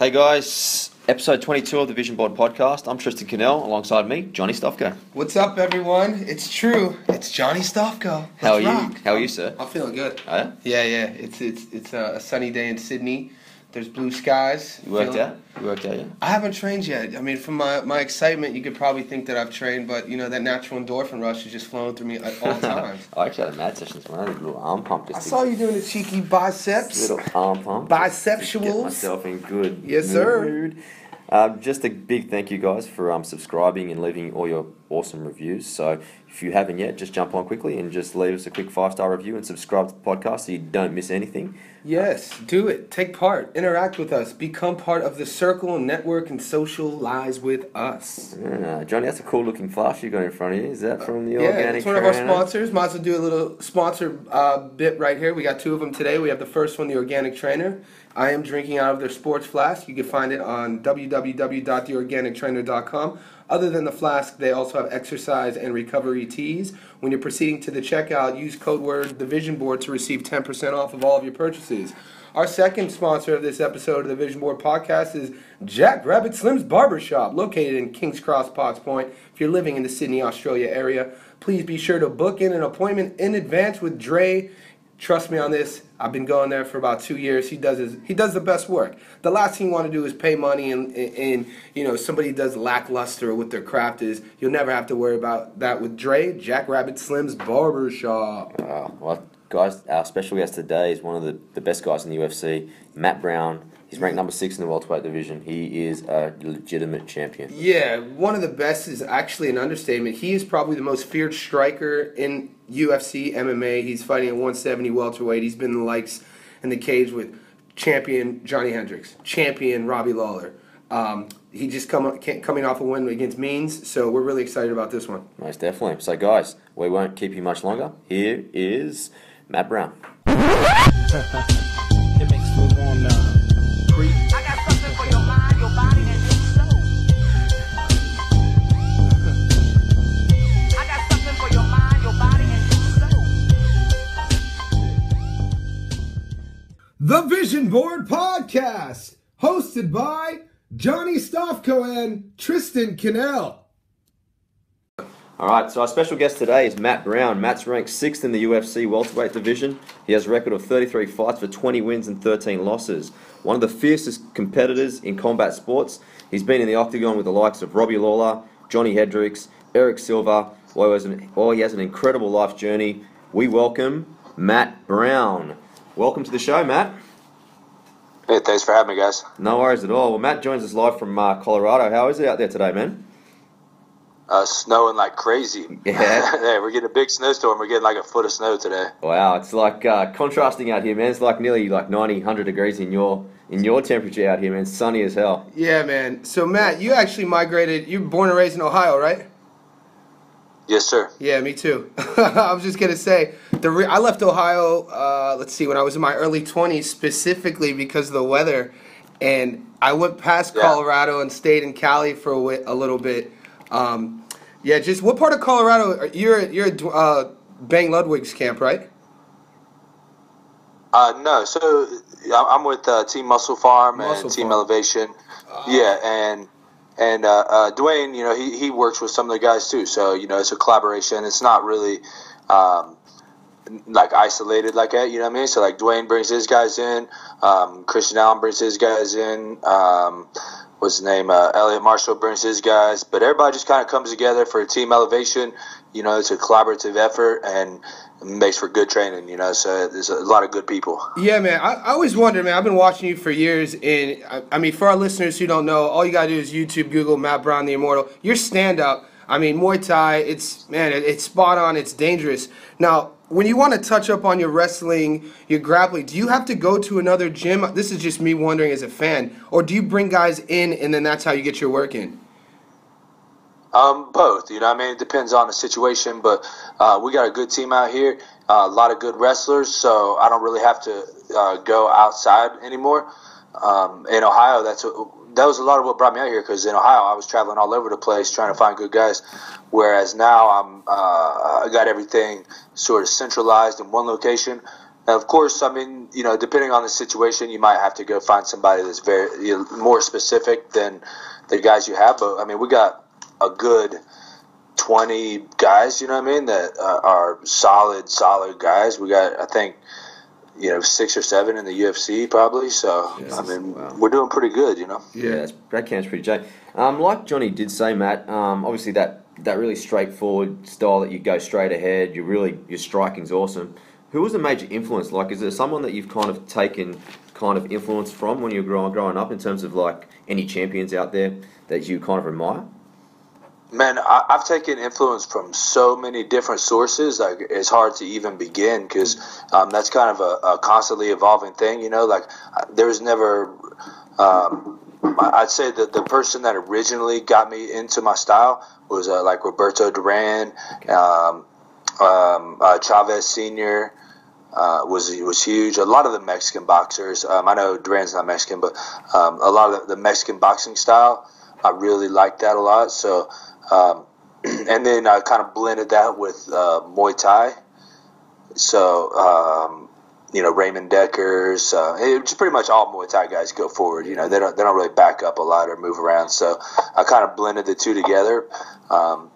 Hey guys, episode 22 of the Vision Board podcast. I'm Tristan Knell, alongside me, Johnny Stofko. What's up, everyone? It's true. It's Johnny Stofko. How are Let's you? How are you, sir? I'm feeling good. Oh, yeah? Yeah, yeah. It's it's it's a, a sunny day in Sydney. There's blue skies. You worked Feeling- out? You worked out, yeah? I haven't trained yet. I mean, from my, my excitement, you could probably think that I've trained, but you know that natural endorphin rush is just flowing through me at all times. I actually had a mad session this morning. I did a little arm pump just I saw you doing the cheeky biceps. little arm pump. Biceptuals. Get myself in good Yes, sir. mood. Um, just a big thank you guys for um, subscribing and leaving all your awesome reviews. So if you haven't yet, just jump on quickly and just leave us a quick five star review and subscribe to the podcast so you don't miss anything. Yes, do it. Take part. Interact with us. Become part of the circle, network, and socialize with us. Ah, Johnny, that's a cool looking flash you got in front of you. Is that from the Yeah, organic? it's one of our sponsors. Might as well do a little sponsor uh, bit right here. We got two of them today. We have the first one, the Organic Trainer. I am drinking out of their sports flask. You can find it on www.theorganictrainer.com. Other than the flask, they also have exercise and recovery teas. When you're proceeding to the checkout, use code word the Vision Board to receive 10% off of all of your purchases. Our second sponsor of this episode of the Vision Board podcast is Jack Rabbit Slim's Barbershop, located in King's Cross, Potts Point. If you're living in the Sydney, Australia area, please be sure to book in an appointment in advance with Dre. Trust me on this. I've been going there for about two years. He does his, he does the best work. The last thing you want to do is pay money and, and, and you know somebody does lackluster with their craft is. You'll never have to worry about that with Dre. Jack Rabbit Slim's Barbershop. Oh, well, guys, our special guest today is one of the, the best guys in the UFC, Matt Brown. He's ranked number six in the welterweight division. He is a legitimate champion. Yeah, one of the best is actually an understatement. He is probably the most feared striker in UFC MMA. He's fighting at 170 welterweight. He's been in the likes in the cage with champion Johnny Hendricks, champion Robbie Lawler. Um, he just come coming off a win against Means, so we're really excited about this one. Most definitely. So, guys, we won't keep you much longer. Here is Matt Brown. The Vision Board Podcast, hosted by Johnny Stofko and Tristan Knell. All right, so our special guest today is Matt Brown. Matt's ranked sixth in the UFC welterweight division. He has a record of 33 fights for 20 wins and 13 losses. One of the fiercest competitors in combat sports. He's been in the octagon with the likes of Robbie Lawler, Johnny Hendricks, Erick Silva. Well, he has an, he has an incredible life journey. We welcome Matt Brown. Welcome to the show, Matt. Hey, thanks for having me, guys. No worries at all. Well, Matt joins us live from uh, Colorado. How is it out there today, man? Uh, snowing like crazy. Yeah. yeah, we're getting a big snowstorm. We're getting like a foot of snow today. Wow, it's like uh, contrasting out here, man. It's like nearly like 90, 100 degrees in your in your temperature out here, man. It's sunny as hell. Yeah, man. So, Matt, you actually migrated. You're born and raised in Ohio, right? Yes, sir. Yeah, me too. I was just gonna say the re- I left Ohio. Uh, let's see, when I was in my early twenties, specifically because of the weather, and I went past Yeah. Colorado and stayed in Cali for a, little bit. Um, yeah, just what part of Colorado? Are, you're at- you're at uh, Bang Ludwig's camp, right? Uh, no, so I'm with uh, Team MusclePharm Muscle and Team Farm. Elevation. Yeah, and and uh, uh, Duane, you know, he, he works with some of the guys too. So you know, it's a collaboration. It's not really um, like isolated like that. You know what I mean? So like Duane brings his guys in, um, Christian Allen brings his guys in. Um, what's his name? Uh, Elliott Marshall brings his guys, but everybody just kind of comes together for a team elevation. You know, it's a collaborative effort and makes for good training. You know, so there's a lot of good people. Yeah, man. I, I always wonder, man. I've been watching you for years, and I, I mean, for our listeners who don't know, all you gotta do is YouTube, Google Matt Brown, the Immortal. Your stand up. I mean, Muay Thai. It's man, it, it's spot on. It's dangerous. Now, when you want to touch up on your wrestling, your grappling, do you have to go to another gym? This is just me wondering as a fan, or do you bring guys in and then that's how you get your work in? Um, both. You know, I mean, it depends on the situation, but uh, we got a good team out here. Uh, a lot of good wrestlers, so I don't really have to uh, go outside anymore. Um, in Ohio, that's what, that was a lot of what brought me out here because in Ohio I was traveling all over the place trying to find good guys. Whereas now I'm uh, I got everything sort of centralized in one location. Of course, I mean, you know, depending on the situation, you might have to go find somebody that's very you know, more specific than the guys you have. But I mean, we got a good twenty guys. You know what I mean? That uh, are solid, solid guys. We got, I think, you know, six or seven in the UFC probably. So I mean, Wow. we're doing pretty good. You know. Yeah, that's, that counts pretty Jay. Um, like Johnny did say, Matt. Um, obviously that that really straightforward style that you go straight ahead. You really your striking's awesome. Who was a major influence? Like, is there someone that you've kind of taken kind of influence from when you were growing growing up in terms of like any champions out there that you kind of admire? Man, I, I've taken influence from so many different sources. Like it's hard to even begin because um, that's kind of a, a constantly evolving thing. You know, like I- there was never. Um, I'd say that the person that originally got me into my style was uh, like Roberto Duran, um, um, uh, Chavez Senior. Uh, was was huge. A lot of the Mexican boxers. Um, I know Duran's not Mexican, but um, a lot of the, the Mexican boxing style, I really liked that a lot. So, um, and then I kind of blended that with uh, Muay Thai. So, um, you know, Ramon Dekkers. Uh, it's pretty much all Muay Thai guys go forward. You know, they don't they don't really back up a lot or move around. So, I kind of blended the two together. Um,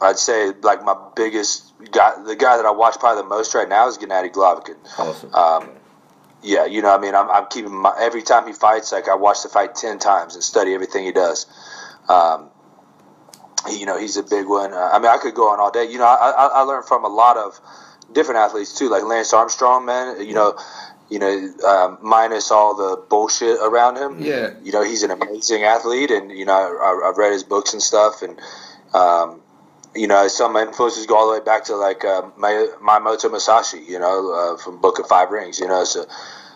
I'd say like my biggest guy, the guy that I watch probably the most right now is Gennady Golovkin. Awesome. Um, yeah, you know, I mean, I'm, I'm keeping my every time he fights, like I watch the fight ten times and study everything he does. Um, he- you know, he's a big one. Uh, I mean, I could go on all day. You know, I, I, I learned from a lot of different athletes too, like Lance Armstrong, man. You know, you know, um, minus all the bullshit around him. Yeah. You know, he's an amazing athlete, and you know, I, I've read his books and stuff, and um, you know, some influences go all the way back to like uh, my Miyamoto Musashi, you know, uh, from Book of Five Rings, you know. So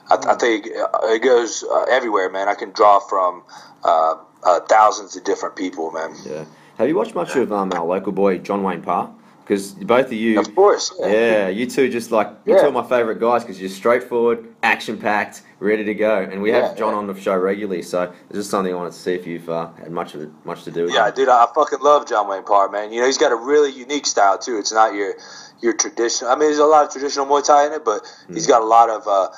I, I think it goes uh, everywhere, man. I can draw from uh, uh, thousands of different people, man. Yeah. Have you watched much of um, our local boy John Wayne Parr? Because both of you, Of course, yeah. yeah, you two just like you're Yeah. two of my favorite guys because you're straightforward, action packed, ready to go, and we have John yeah. on the show regularly. So it's just something I wanted to see if you've uh, had much of it, much to do with. Yeah, it. dude, I fucking love John Wayne Parr, man. You know, he's got a really unique style too. It's not your your traditional. I mean, there's a lot of traditional Muay Thai in it, but he's got a lot of, uh,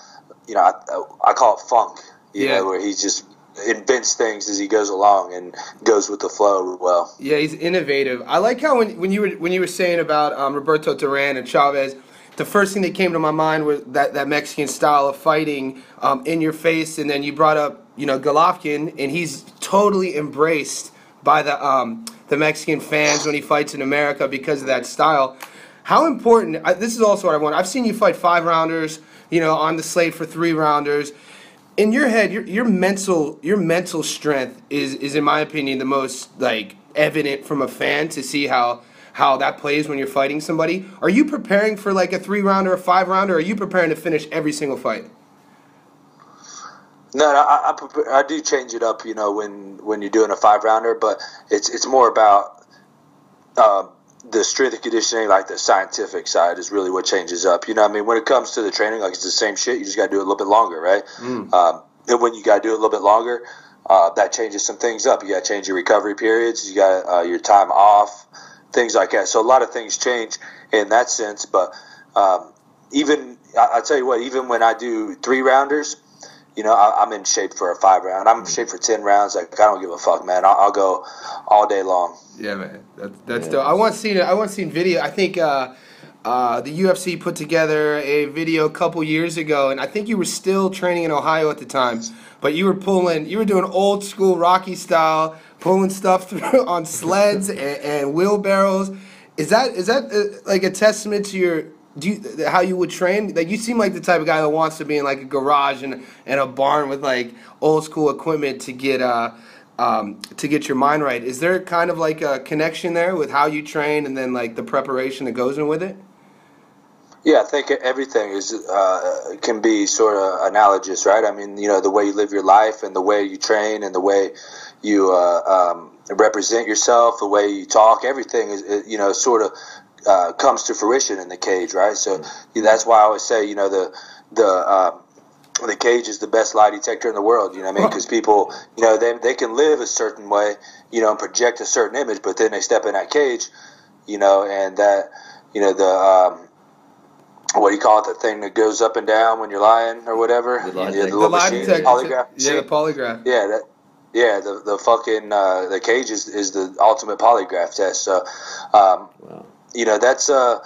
you know, I, I call it funk. You Yeah. know, where he just invents things as he goes along and goes with the flow well. Yeah, he's innovative. I like how when, when you were when you were saying about um, Roberto Duran and Chavez, the first thing that came to my mind was that, that Mexican style of fighting um, in your face, and then you brought up you know Golovkin, and he's totally embraced by the um, the Mexican fans when he fights in America because of that style. How important? I, this is also what I want. I've seen you fight five rounders, you know, on the slate for three rounders in your head, your your mental your mental strength is is in my opinion the most like evident from a fan to see how how that plays when you're fighting somebody. Are you preparing for like a three rounder, a five rounder, or are you preparing to finish every single fight? No, no, I, I, prepare, I do change it up, you know, when when you're doing a five rounder, but it's it's more about uh, the strength and conditioning, like the scientific side, is really what changes up. You know, what I mean, when it comes to the training, like it's the same shit. You just got to do it a little bit longer, right? Um, and when you got to do it a little bit longer, uh, that changes some things up. You got to change your recovery periods. You got uh, your time off, things like that. So a lot of things change in that sense. But um, even I, I tell you what, even when I do three rounders, you know, I, I'm in shape for a five round. I'm in shape for ten rounds. Like I don't give a fuck, man. I'll, I'll go all day long. Yeah, man, that's that's Yeah. dope. I want seen I want seen video. I think uh, uh, the UFC put together a video a couple years ago, and I think you were still training in Ohio at the time, but you were pulling, you were doing old school Rocky style, pulling stuff through on sleds and, and wheelbarrows. Is that is that uh, like a testament to your do you, how you would train? Like you seem like the type of guy that wants to be in like a garage and and a barn with like old school equipment to get uh um, to get your mind right. Is there kind of like a connection there with how you train and then like the preparation that goes in with it? Yeah, I think everything is uh, can be sort of analogous, right? I mean, you know, the way you live your life and the way you train and the way you uh, um, represent yourself, the way you talk, everything is, is, you know, sort of uh, comes to fruition in the cage, right? So yeah, that's why I always say, you know, the the uh, the cage is the best lie detector in the world. You know what I mean? Because people, you know, they they can live a certain way, you know, and project a certain image, but then they step in that cage, you know, and that, you know, the um, what do you call it? The thing that goes up and down when you're lying or whatever. The lie yeah, detector. The lie detector. polygraph. Yeah, the polygraph. Yeah, that. Yeah, the the fucking uh, the cage is, is the ultimate polygraph test. So, um, Wow. you know that's uh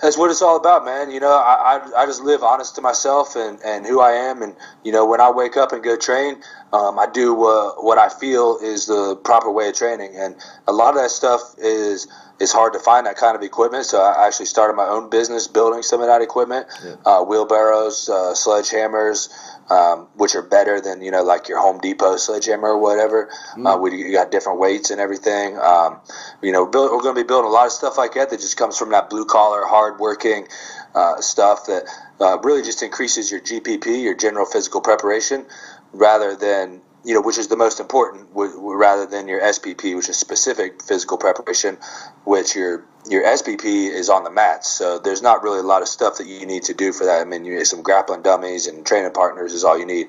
that's what it's all about man you know I, I, I just live honest to myself and, and who i am and you know when i wake up and go train um, i do uh, what i feel is the proper way of training and a lot of that stuff is is hard to find that kind of equipment so i actually started my own business building some of that equipment Yeah. uh, wheelbarrows uh, sledgehammers um, which are better than you know like your Home Depot sledgehammer or whatever. Uh, we you got different weights and everything. Um, you know, build, we're going to be building a lot of stuff like that that just comes from that blue collar, hard working uh, stuff that uh, really just increases your GPP, your general physical preparation, rather than you know, which is the most important, w- w- rather than your SPP, which is specific physical preparation, which your your SPP is on the mats. So there's not really a lot of stuff that you need to do for that. I mean, you need some grappling dummies and training partners is all you need.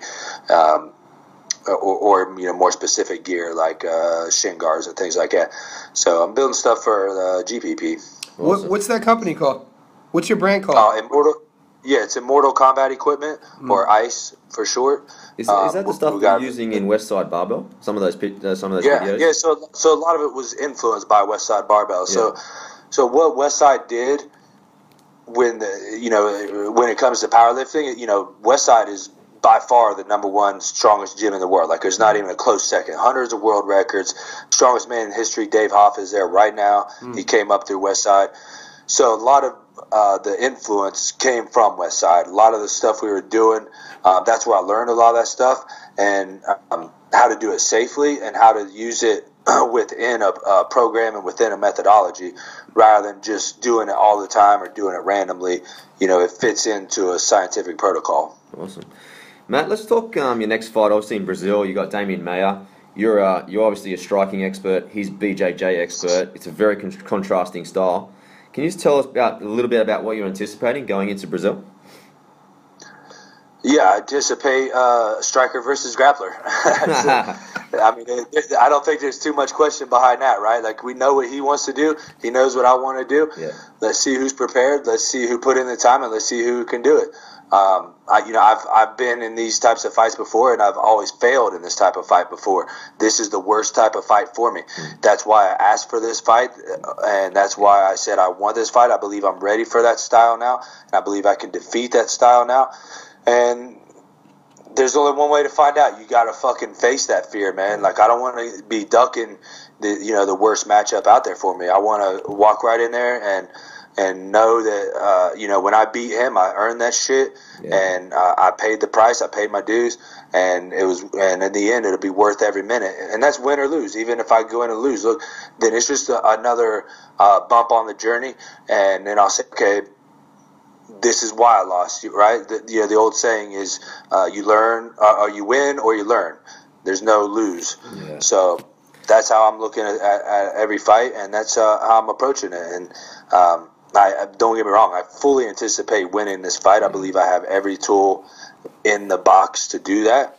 Um, or, or you know more specific gear like uh, shin guards and things like that. So I'm building stuff for the GPP. What, what's that company called? What's your brand called? Uh, Immortal, yeah, it's Immortal Combat Equipment or ICE for short. Is, Um, is that the stuff we got- you're using in Westside Barbell? Some of those uh, some of those Yeah, videos. yeah. So, so a lot of it was influenced by Westside Barbell. So, so what Westside did when the you know when it comes to powerlifting, you know, Westside is by far the number one strongest gym in the world. Like there's not even a close second. Hundreds of world records. Strongest man in history. Dave Hoff is there right now. He came up through Westside. So a lot of uh, the influence came from Westside. A lot of the stuff we were doing, um, that's where I learned a lot of that stuff and um, how to do it safely and how to use it within a, a program and within a methodology rather than just doing it all the time or doing it randomly. You know, it fits into a scientific protocol. Awesome, Matt. Let's talk um, your next fight. Obviously in Brazil, you got Demian Maia. You're uh, you're obviously a striking expert. He's BJJ expert. It's a very con- contrasting style. Can you just tell us about a little bit about what you're anticipating going into Brazil? Yeah, I anticipate uh, striker versus grappler. I mean, it, it- I don't think there's too much question behind that, right? Like we know what he wants to do. He knows what I want to do. Yeah. Let's see who's prepared. Let's see who put in the time, and let's see who can do it. Um, I, you know, I've I've been in these types of fights before, and I've always failed in this type of fight before. This is the worst type of fight for me. That's why I asked for this fight, uh, and that's why I said I want this fight. I believe I'm ready for that style now, and I believe I can defeat that style now. And there's only one way to find out. You gotta fucking face that fear, man. Like I don't want to be ducking the you know the worst matchup out there for me. I want to walk right in there and and know that uh, you know when I beat him, I earned that shit, Yeah. and uh, I paid the price. I paid my dues, and it was and in the end, it'll be worth every minute. And that's win or lose. Even if I go in and lose, look, then it's just a, another uh, bump on the journey, and then I'll say, okay, this is why I lost you, right? The, you know, the old saying is, uh, you learn, uh, or you win, or you learn. There's no lose. Yeah. So that's how I'm looking at, at, at every fight, and that's uh, how I'm approaching it. And um, I, I don't get me wrong, I fully anticipate winning this fight. I believe I have every tool in the box to do that.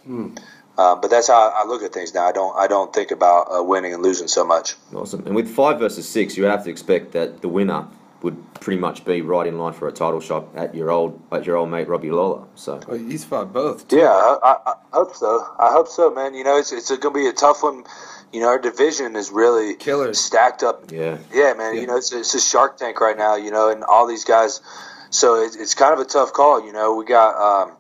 Uh, but that's how I look at things now. I don't I don't think about uh, winning and losing so much. Awesome. And with five versus six, you would have to expect that the winner would pretty much be right in line for a title shot at your old at your old mate Robbie Lawler. So Well, he's fought both. Yeah, I, I, I hope so. I hope so, man. You know, it's it's going to be a tough one. You know, our division is really Killers. stacked up. yeah, Yeah, man. Yeah. You know, it's, it's a Shark Tank right now. You know, and all these guys. So it's, it's kind of a tough call. You know, we got. Um,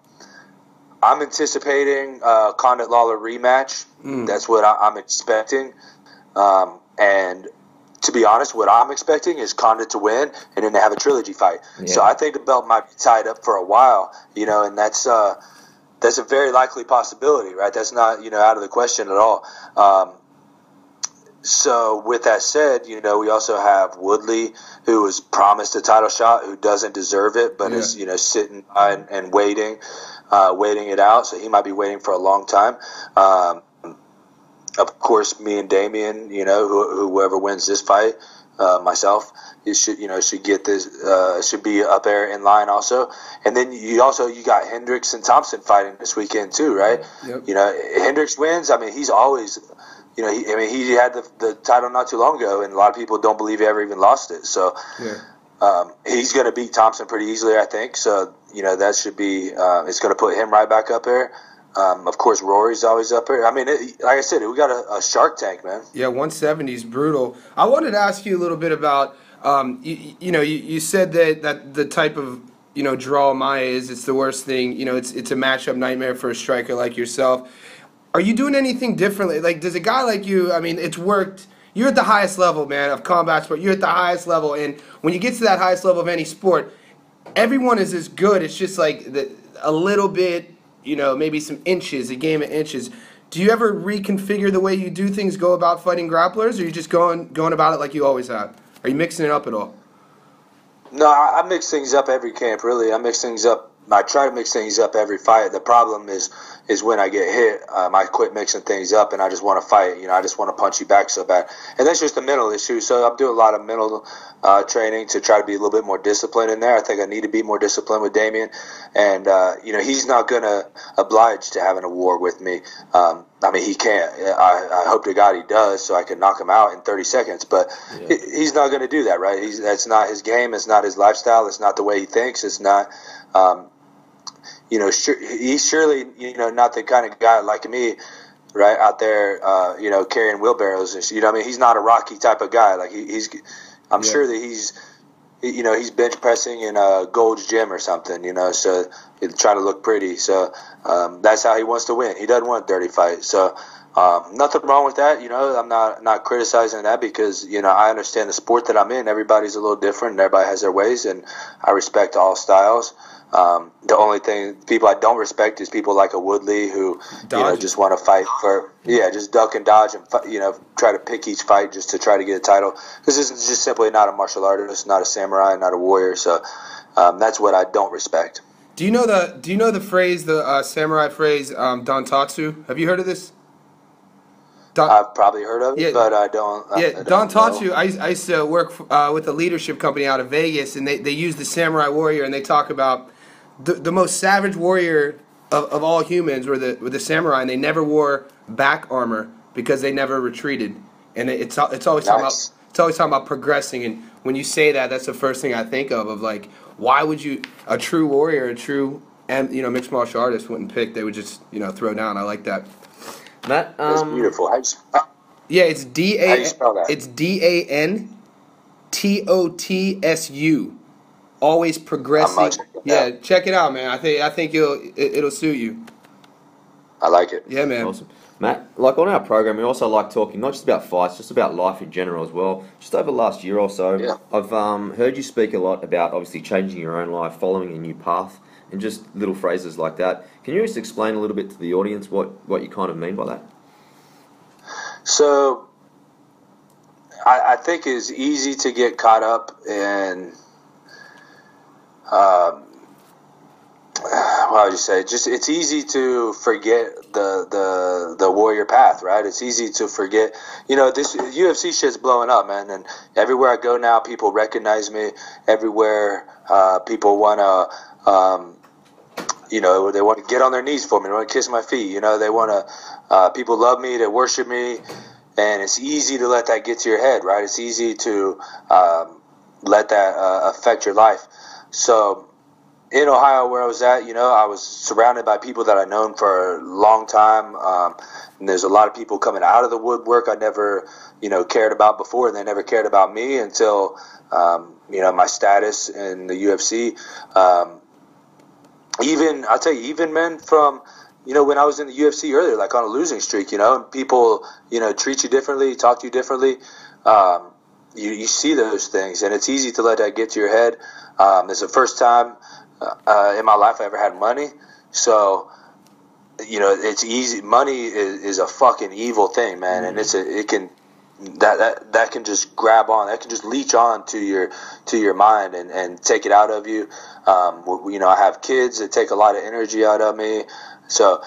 I'm anticipating a Condit Lawler rematch. Mm. That's what I, I'm expecting. Um, and to be honest, what I'm expecting is Condit to win and then to have a trilogy fight. So I think the belt might be tied up for a while. You know, and that's. Uh, that's a very likely possibility, right? That's not you know out of the question at all. Um, so with that said, you know we also have Woodley, who was promised a title shot, who doesn't deserve it, but is you know sitting and, and waiting, uh, waiting it out. So he might be waiting for a long time. Um, of course, me and Demian, you know, who, whoever wins this fight, uh, myself, you should you know should get this uh, should be up there in line also. And then you also you got Hendricks and Thompson fighting this weekend too, right? Yep. You know, Hendricks wins. I mean, he's always. You know, he, I mean, he had the, the title not too long ago, and a lot of people don't believe he ever even lost it. So, Yeah. um, he's going to beat Thompson pretty easily, I think. So you know that should be uh, it's going to put him right back up there. Um, of course, Rory's always up here. I mean, it, like I said, we got a, a Shark Tank, man. Yeah, 170 is brutal. I wanted to ask you a little bit about, um, you, you know, you, you said that, that the type of, you know, draw Maya is, it's the worst thing. You know, it's, it's a matchup nightmare for a striker like yourself. Are you doing anything differently? Like, does a guy like you, I mean, it's worked. You're at the highest level, man, of combat sport. You're at the highest level. And when you get to that highest level of any sport, everyone is as good. It's just like the, a little bit, you know, maybe some inches, a game of inches. Do you ever reconfigure the way you do things, go about fighting grapplers, or are you just going going about it like you always have? Are you mixing it up at all? No, I, I mix things up every camp. Really, I mix things up. I try to mix things up every fight. The problem is, is when I get hit, um, I quit mixing things up, and I just want to fight. You know, I just want to punch you back so bad, and that's just a mental issue. So I'm doing a lot of mental uh, training to try to be a little bit more disciplined in there. I think I need to be more disciplined with Demian, and uh, you know, he's not gonna oblige to having a war with me. Um, I mean, he can't. I, I hope to God he does, so I can knock him out in 30 seconds. But Yeah. he, he's not going to do that, right? He's that's not his game. It's not his lifestyle. It's not the way he thinks. It's not. Um, you know, sure, he's surely you know not the kind of guy like me, right out there, uh, you know, carrying wheelbarrows and. You know, I mean, he's not a Rocky type of guy. Like he, he's, I'm Yeah. sure that he's, you know, he's bench pressing in a Gold's Gym or something. You know, so he's trying to look pretty. So um, that's how he wants to win. He doesn't want a dirty fight. So. Um, nothing wrong with that, you know. I'm not not criticizing that because you know I understand the sport that I'm in. Everybody's a little different, and everybody has their ways, and I respect all styles. Um, the only thing people I don't respect is people like a Woodley who you know just want to fight for yeah, just duck and dodge and you know try to pick each fight just to try to get a title. This is just simply not a martial artist, not a samurai, not a warrior. So um, that's what I don't respect. Do you know the Do you know the phrase, the uh, samurai phrase, um, Dantotsu? Have you heard of this? Don, I've probably heard of it, Yeah. but I don't. I- I yeah, don't Don know. Tatsu. I, used- I used to work uh, with a leadership company out of Vegas, and they, they use the samurai warrior, and they talk about the, the most savage warrior of, of all humans were the were the samurai, and they never wore back armor because they never retreated, and it's it's always talking about it's always talking about progressing, and when you say that, that's the first thing I think of of like why would you a true warrior, a true and you know mixed martial artist wouldn't pick, they would just you know throw down. I like that. That's um, beautiful. How you sp- Yeah, it's D How you spell that? It's D A N T O T S U. Always progressing. I'm check it Yeah, out. check it out, man. I think I think you'll it, it'll suit you. I like it. Yeah, man. Awesome. Matt, like on our program, we also like talking not just about fights, just about life in general as well. Just over the last year or so, Yeah. I've um, heard you speak a lot about obviously changing your own life, following a new path, and just little phrases like that. Can you just explain a little bit to the audience what, what you kind of mean by that? So, I, I think it's easy to get caught up in, um, what would you say? Just it's easy to forget the the the warrior path, right? It's easy to forget. You know, this UFC shit's blowing up, man, and everywhere I go now, people recognize me. Everywhere, uh, people want to. Um, you know, they want to get on their knees for me. They want to kiss my feet. You know, they want to. Uh, people love me. They worship me, and it's easy to let that get to your head, right? It's easy to um, let that uh, affect your life. So, in Ohio, where I was at, you know, I was surrounded by people that I've known for a long time. Um, and there's a lot of people coming out of the woodwork I never, you know, cared about before, and they never cared about me until, um, you know, my status in the UFC. Um, even I'll tell you, even men from you know when I was in the UFC earlier, like on a losing streak, you know, and people you know treat you differently, talk to you differently. Um, you, you see those things, and it's easy to let that get to your head. Um, it's the first time uh, in my life I ever had money, so you know it's easy. Money is, is a fucking evil thing, man, and it's a it can that, that that can just grab on that can just leech on to your to your mind and, and take it out of you. Um, you know I have kids that take a lot of energy out of me. So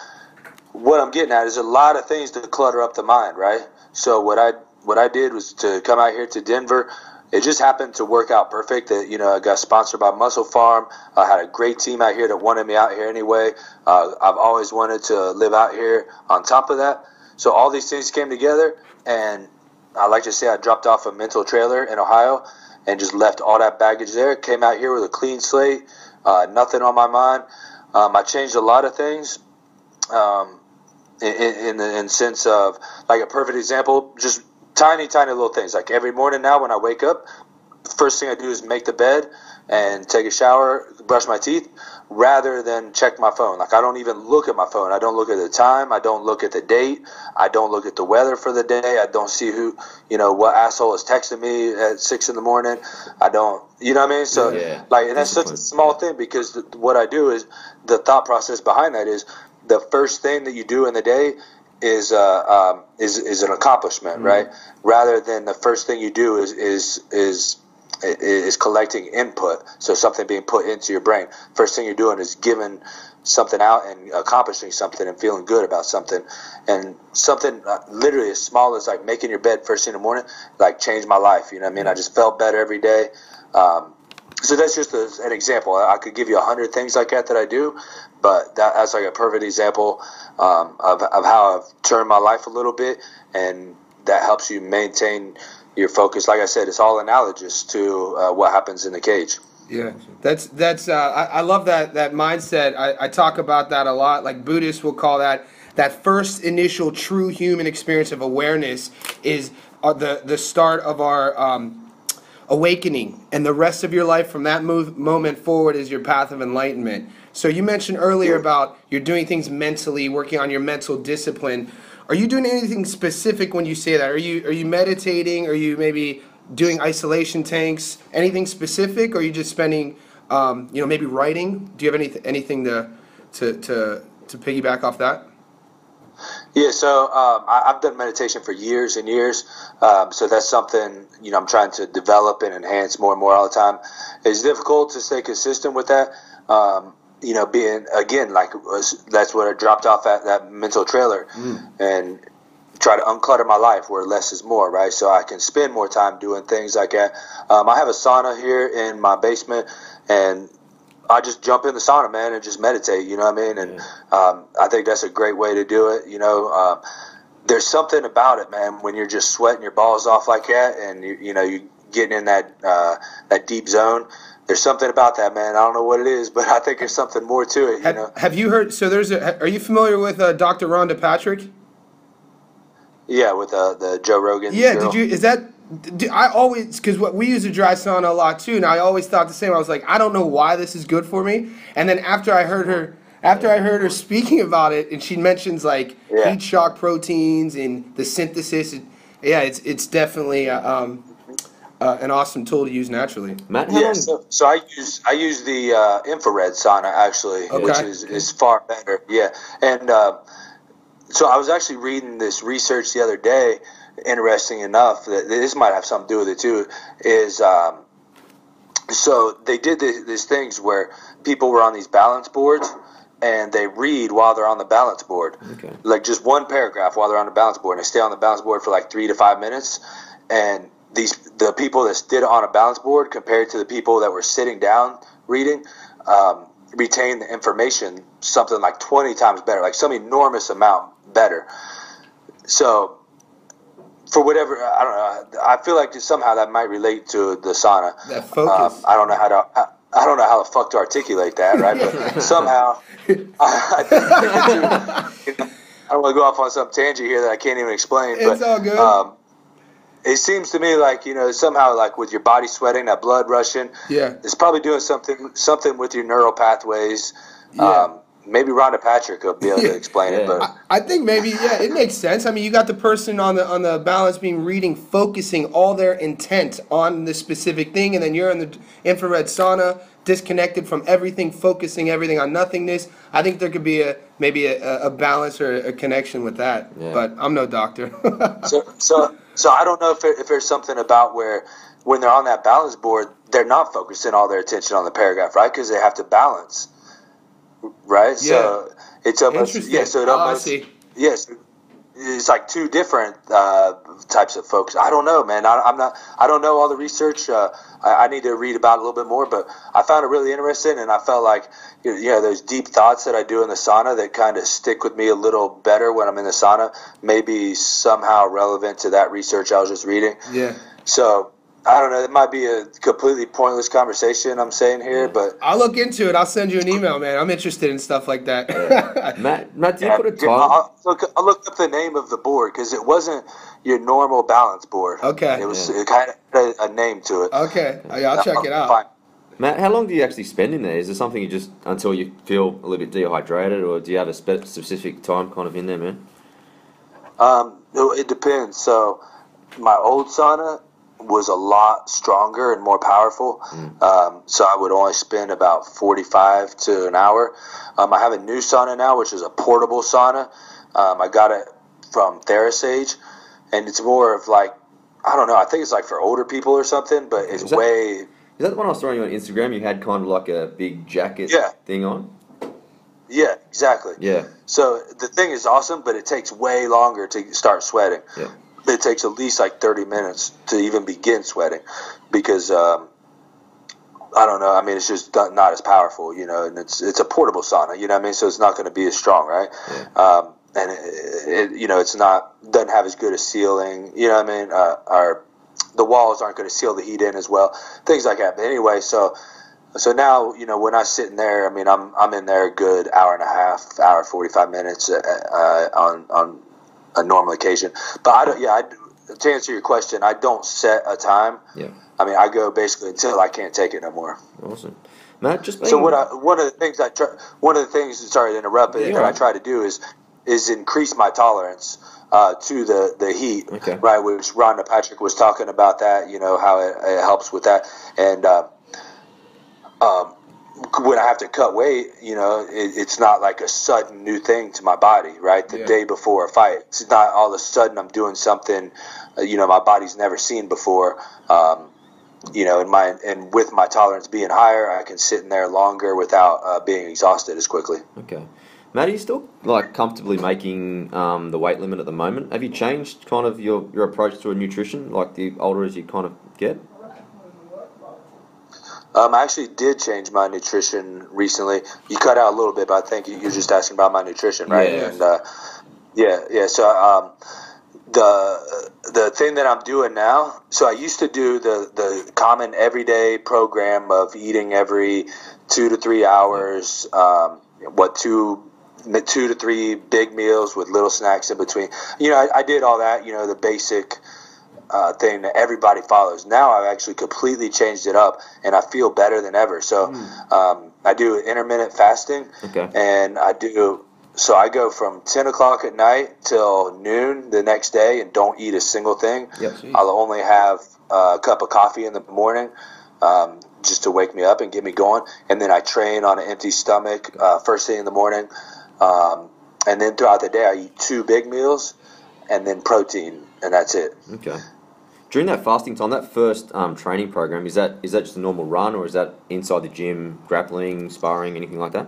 what I'm getting at is a lot of things to clutter up the mind right? So what I what I did was to come out here to Denver it just happened to work out perfect that you know I got sponsored by MusclePharm I had a great team out here that wanted me out here anyway uh, I've always wanted to live out here on top of that so all these things came together and I like to say I dropped off a mental trailer in Ohio, and just left all that baggage there. Came out here with a clean slate, uh, nothing on my mind. Um, I changed a lot of things. Um, in, in, the in sense of like a perfect example, just tiny, tiny little things. Like every morning now when I wake up, first thing I do is make the bed and take a shower, brush my teeth, rather than check my phone. Like I don't even look at my phone. I don't look at the time. I don't look at the date. I don't look at the weather for the day. I don't see who, you know, what asshole is texting me at six in the morning. I don't, you know what I mean? So Yeah. like, and that's such a small thing because th- what I do is the thought process behind that is the first thing that you do in the day is uh, um, is is an accomplishment, right? Rather than the first thing you do is is is is collecting input. So something being put into your brain. First thing you're doing is giving something out and accomplishing something and feeling good about something. And something uh, literally as small as like making your bed first thing in the morning, like changed my life. You know what I mean? I just felt better every day. Um, so that's just a, an example. I I could give you a hundred things like that that I do, but that, that's like a perfect example um, of, of how I've turned my life a little bit, and that helps you maintain your focus. Like I said, it's all analogous to uh, what happens in the cage. Yeah, that's that's. Uh, I, I love that that mindset. I, I talk about that a lot. Like Buddhists will call that that first initial true human experience of awareness is uh, the the start of our um, awakening, and the rest of your life from that move, moment forward is your path of enlightenment. So you mentioned earlier about you're doing things mentally, working on your mental discipline. Are you doing anything specific when you say that? Are you are you meditating? Are you maybe doing isolation tanks? Anything specific? Or are you just spending, um, you know, maybe writing? Do you have any anything to to to to piggyback off that? Yeah, so um, I, I've done meditation for years and years. Um, so that's something you know I'm trying to develop and enhance more and more all the time. It's difficult to stay consistent with that. Um, you know, being again like was, that's what I dropped off at that mental trailer, and try to unclutter my life where less is more, right? So I can spend more time doing things like that. Um, I have a sauna here in my basement, and I just jump in the sauna, man, and just meditate. You know what I mean? And um, I think that's a great way to do it. You know, um, there's something about it, man, when you're just sweating your balls off like that, and you, you know you getting in that uh, that deep zone. There's something about that, man. I don't know what it is, but I think there's something more to it. You Have, know? have you heard? So there's a. Are you familiar with uh, Dr. Rhonda Patrick? Yeah, with uh, the Joe Rogan. Yeah, girl. did you? Is that? I always because what we use a dry sauna a lot too, and I always thought the same. I was like, I don't know why this is good for me. And then after I heard her, after I heard her speaking about it, and she mentions like Yeah. heat shock proteins and the synthesis. Yeah, it's it's definitely uh, um, uh, an awesome tool to use naturally. Matt, Yeah, long? so, so I use I use the uh, infrared sauna actually, which is, is far better. Yeah, and uh, so I was actually reading this research the other day. Interesting enough, that this might have something to do with it too. Is um, so they did this, these things where people were on these balance boards and they read while they're on the balance board Okay. like just one paragraph while they're on the balance board and they stay on the balance board for like three to five minutes and these the people that stood on a balance board compared to the people that were sitting down reading um, retain the information something like 20 times better like some enormous amount better so for whatever i don't know i feel like somehow that might relate to the sauna That focus. um, I don't know how to. I, I don't know how the fuck to articulate that, right? But somehow, I, I, I don't want to go off on some tangent here that I can't even explain. It's but, all good. Um, it seems to me like you know somehow like with your body sweating, that blood rushing, Yeah. it's probably doing something something with your neural pathways. Yeah. Um, maybe Rhonda Patrick will be able to explain it, Yeah. but I think maybe yeah, it makes sense. I mean, you got the person on the on the balance beam reading, focusing all their intent on the specific thing, and then you're in the infrared sauna, disconnected from everything, focusing everything on nothingness. I think there could be a maybe a, a balance or a connection with that. Yeah. But I'm no doctor. So, so, so I don't know if, there, if there's something about where when they're on that balance board, they're not focusing all their attention on the paragraph, right? Because they have to balance, right? So it's almost yeah. So it Oh, I almost see. It's like two different uh, types of folks. I don't know, man. I, I'm not. I don't know all the research. Uh, I, I need to read about it a little bit more, but I found it really interesting, and I felt like you know those deep thoughts that I do in the sauna that kind of stick with me a little better when I'm in the sauna. Maybe somehow relevant to that research I was just reading. yeah. So I don't know. It might be a completely pointless conversation I'm saying here, but I'll look into it. I'll send you an email, man. I'm interested in stuff like that. Matt, Matt, do you yeah, put a yeah. I'll, look, I'll look up the name of the board because it wasn't your normal balance board. Okay. It was Yeah. it kind of had a, a name to it. okay, yeah, I'll check it out. Fine. Matt, how long do you actually spend in there? Is it something you just until you feel a little bit dehydrated, or do you have a spe- specific time kind of in there, man? Um, no, it depends. So, my old sauna was a lot stronger and more powerful. Um, so I would only spend about forty-five to an hour. Um, I have a new sauna now, which is a portable sauna. Um, I got it from TheraSage, and it's more of like I don't know. I think it's like for older people or something, but it's that- way Is that the one I was throwing you on Instagram? You had kind of like a big jacket Yeah. thing on. yeah, exactly. Yeah, So the thing is awesome, but it takes way longer to start sweating. yeah, it takes at least like 30 minutes to even begin sweating because um, I don't know. I mean, it's just not not as powerful, you know, and it's it's a portable sauna, you know what I mean? So it's not going to be as strong, right? Um, and it, it, you know, it's not doesn't have as good a ceiling, you know what I mean? Uh, our the walls aren't going to seal the heat in as well, things like that. But anyway, so so now you know when I sit in there, I mean, I'm I'm in there a good hour and a half, hour 45 minutes uh, uh, on on a normal occasion. But I don't. Yeah, I, to answer your question, I don't set a time. yeah. I mean, I go basically until I can't take it no more. Awesome, Matt. Just So what? I, one of the things I try, one of the things. Sorry to interrupt, but Yeah. that I try to do is is increase my tolerance uh, to the the heat. Okay. Right, which Rhonda Patrick was talking about that. You know how it, it helps with that, and uh, um, when I have to cut weight, you know, it, it's not like a sudden new thing to my body. Right, the Yeah. day before a fight, it's not all of a sudden I'm doing something. Uh, you know, my body's never seen before. Um, you know, and my and with my tolerance being higher, I can sit in there longer without uh, being exhausted as quickly. Okay, Matt, are you still like comfortably making um, the weight limit at the moment? Have you changed kind of your, your approach to a nutrition, like the older as you kind of get? Um, I actually did change my nutrition recently. You cut out a little bit, but I think you- you're just asking about my nutrition, right? Yeah. And uh, yeah, yeah. So um, the the thing that I'm doing now. So I used to do the the common everyday program of eating every two to three hours. Um, what two two to three big meals with little snacks in between. You know, I, I did all that. You know, the basic uh, thing that everybody follows. Now I've actually completely changed it up, and I feel better than ever. So um, I do intermittent fasting, Okay. and I do. So I go from ten o'clock at night till noon the next day, and don't eat a single thing. Yep. I'll only have uh, a cup of coffee in the morning. Um, just to wake me up and get me going, and then I train on an empty stomach uh, first thing in the morning, um, and then throughout the day I eat two big meals, and then protein, and that's it. Okay. During that fasting time, that first um, training program, is that is that just a normal run, or is that inside the gym, grappling, sparring, anything like that?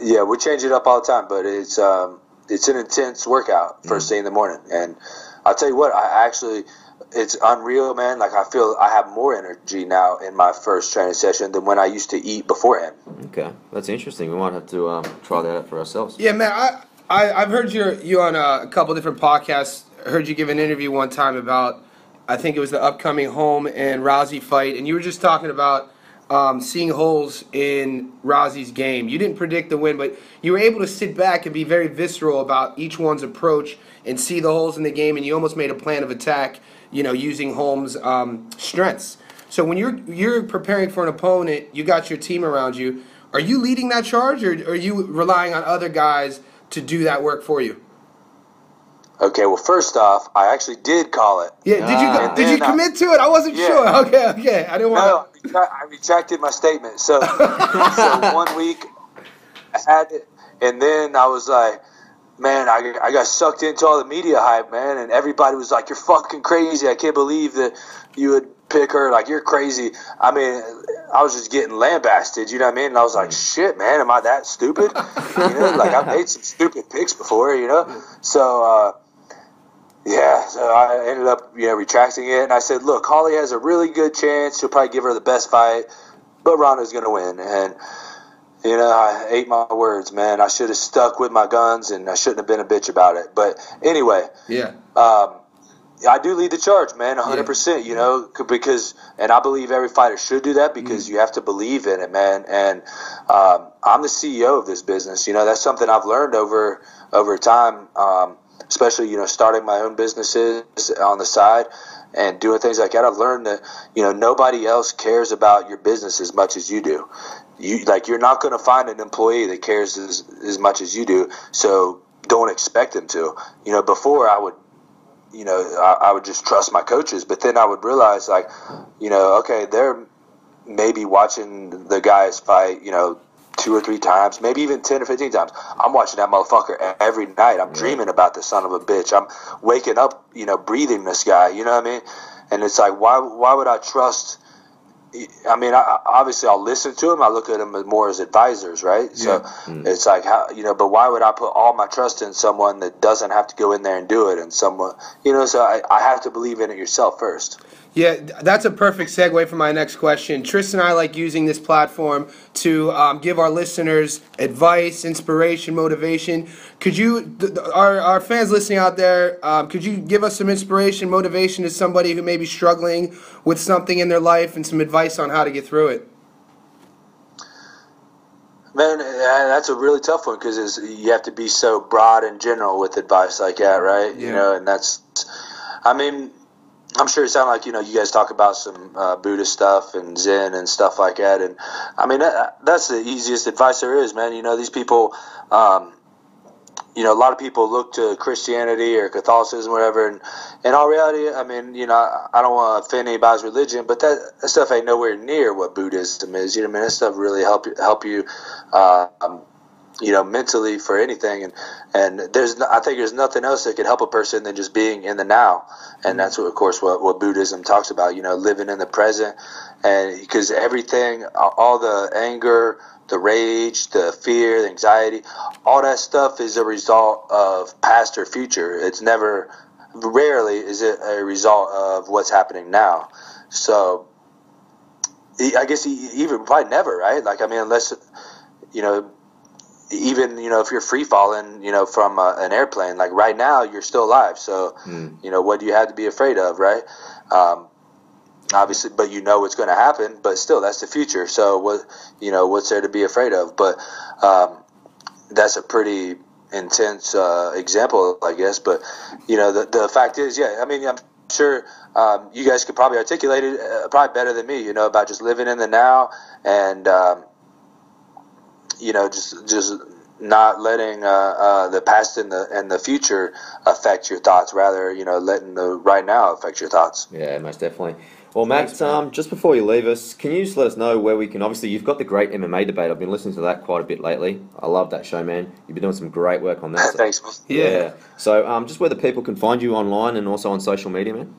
Yeah, we change it up all the time, but it's um, it's an intense workout first thing in the morning, and I'll tell you what, I actually it's unreal, man. Like I feel I have more energy now in my first training session than when I used to eat beforehand. Okay, that's interesting. We might have to um, try that out for ourselves. Yeah, man. I, I I've heard your you on a, a couple different podcasts. I heard you give an interview one time about I think it was the upcoming Holm and Rousey fight, and you were just talking about um, seeing holes in Rousey's game. You didn't predict the win, but you were able to sit back and be very visceral about each one's approach and see the holes in the game, and you almost made a plan of attack. You know, using Holm's um, strengths. So when you're you're preparing for an opponent, you got your team around you. Are you leading that charge, or are you relying on other guys to do that work for you? Okay, well, first off, I actually did call it. Yeah, did you did you then I- commit to it? I wasn't Yeah. sure. Okay, okay, I didn't want. No, I I retracted my statement. So, so one week I had it, and then I was like, man, I, I got sucked into all the media hype, man, and everybody was like, you're fucking crazy. I can't believe that you would pick her. Like, you're crazy. I mean, I was just getting lambasted, you know what I mean? And I was like, shit, man, am I that stupid? you know, like I've made some stupid picks before, you know? So, uh, yeah, so I ended up, you know, retracting it, and I said, "Look, Holly has a really good chance. She'll probably give her the best fight, but Ronda's going to win." And you know, I ate my words, man. I should have stuck with my guns, and I shouldn't have been a bitch about it. But anyway, Yeah, um, I do lead the charge, man, 100%, you know, because, and I believe every fighter should do that because you have to believe in it, man. And um, I'm the CEO of this business. You know, that's something I've learned over over time, um, especially, you know, starting my own businesses on the side and doing things like that. I've learned that, you know, nobody else cares about your business as much as you do. You like you're not going to find an employee that cares as, as much as you do. So don't expect them to. You know, before I would you know, I, I would just trust my coaches. But then I would realize, like, you know, okay, they're maybe watching the guys fight, you know, two or three times, maybe even 10 or 15 times. I'm watching that motherfucker every night. I'm dreaming about this son of a bitch. I'm waking up, you know, breathing this guy, you know what I mean? And it's like, why, why would I trust? I mean, I, obviously, I'll listen to him. I look at him more as advisors, right? So mm. it's like, how you know, but why would I put all my trust in someone that doesn't have to go in there and do it, and someone, you know? So I, I have to believe in it yourself first. Yeah, that's a perfect segue for my next question. Tristan and I like using this platform to um, give our listeners advice, inspiration, motivation. Could you, th- our, our fans listening out there, um, could you give us some inspiration, motivation to somebody who may be struggling with something in their life and some advice on how to get through it? Man, uh, that's a really tough one because you have to be so broad and general with advice like that, right? You know, and that's, I mean, I'm sure it sounds like you know you guys talk about some uh, Buddhist stuff and Zen and stuff like that, and I mean that, that's the easiest advice there is, man. You know, these people, um, you know, a lot of people look to Christianity or Catholicism, or whatever, and in all reality, I mean, you know, I, don't want to offend anybody's religion, but that, that stuff ain't nowhere near what Buddhism is. You know, I mean, that stuff really help you help you, uh, um, you know, mentally for anything, and and there's I think there's nothing else that can help a person than just being in the now, and mm-hmm. that's what, of course, what what Buddhism talks about. You know, living in the present, and because everything, all the anger, the rage, the fear, the anxiety, all that stuff is a result of past or future. It's never, rarely is it a result of what's happening now. So, I guess even probably never, right? Like, I mean, unless, you know, even you know if you're free falling, you know, from uh, an airplane, like right now you're still alive. So, you know, what do you have to be afraid of, right? Um, obviously, but you know what's going to happen. But still, that's the future. So, what you know, what's there to be afraid of? But um, that's a pretty intense uh, example, I guess. But you know, the the fact is, yeah, I mean, I'm sure um, you guys could probably articulate it uh, probably better than me. You know, about just living in the now and um, you know, just just not letting uh, uh, the past and the and the future affect your thoughts. Rather, you know, letting the right now affect your thoughts. Yeah, most definitely. Well, Max, um, just before you leave us, can you just let us know where we can? Obviously, you've got the great MMA debate. I've been listening to that quite a bit lately. I love that show, man. You've been doing some great work on that. So- Thanks. man. Yeah. So, um, just where the people can find you online and also on social media, man.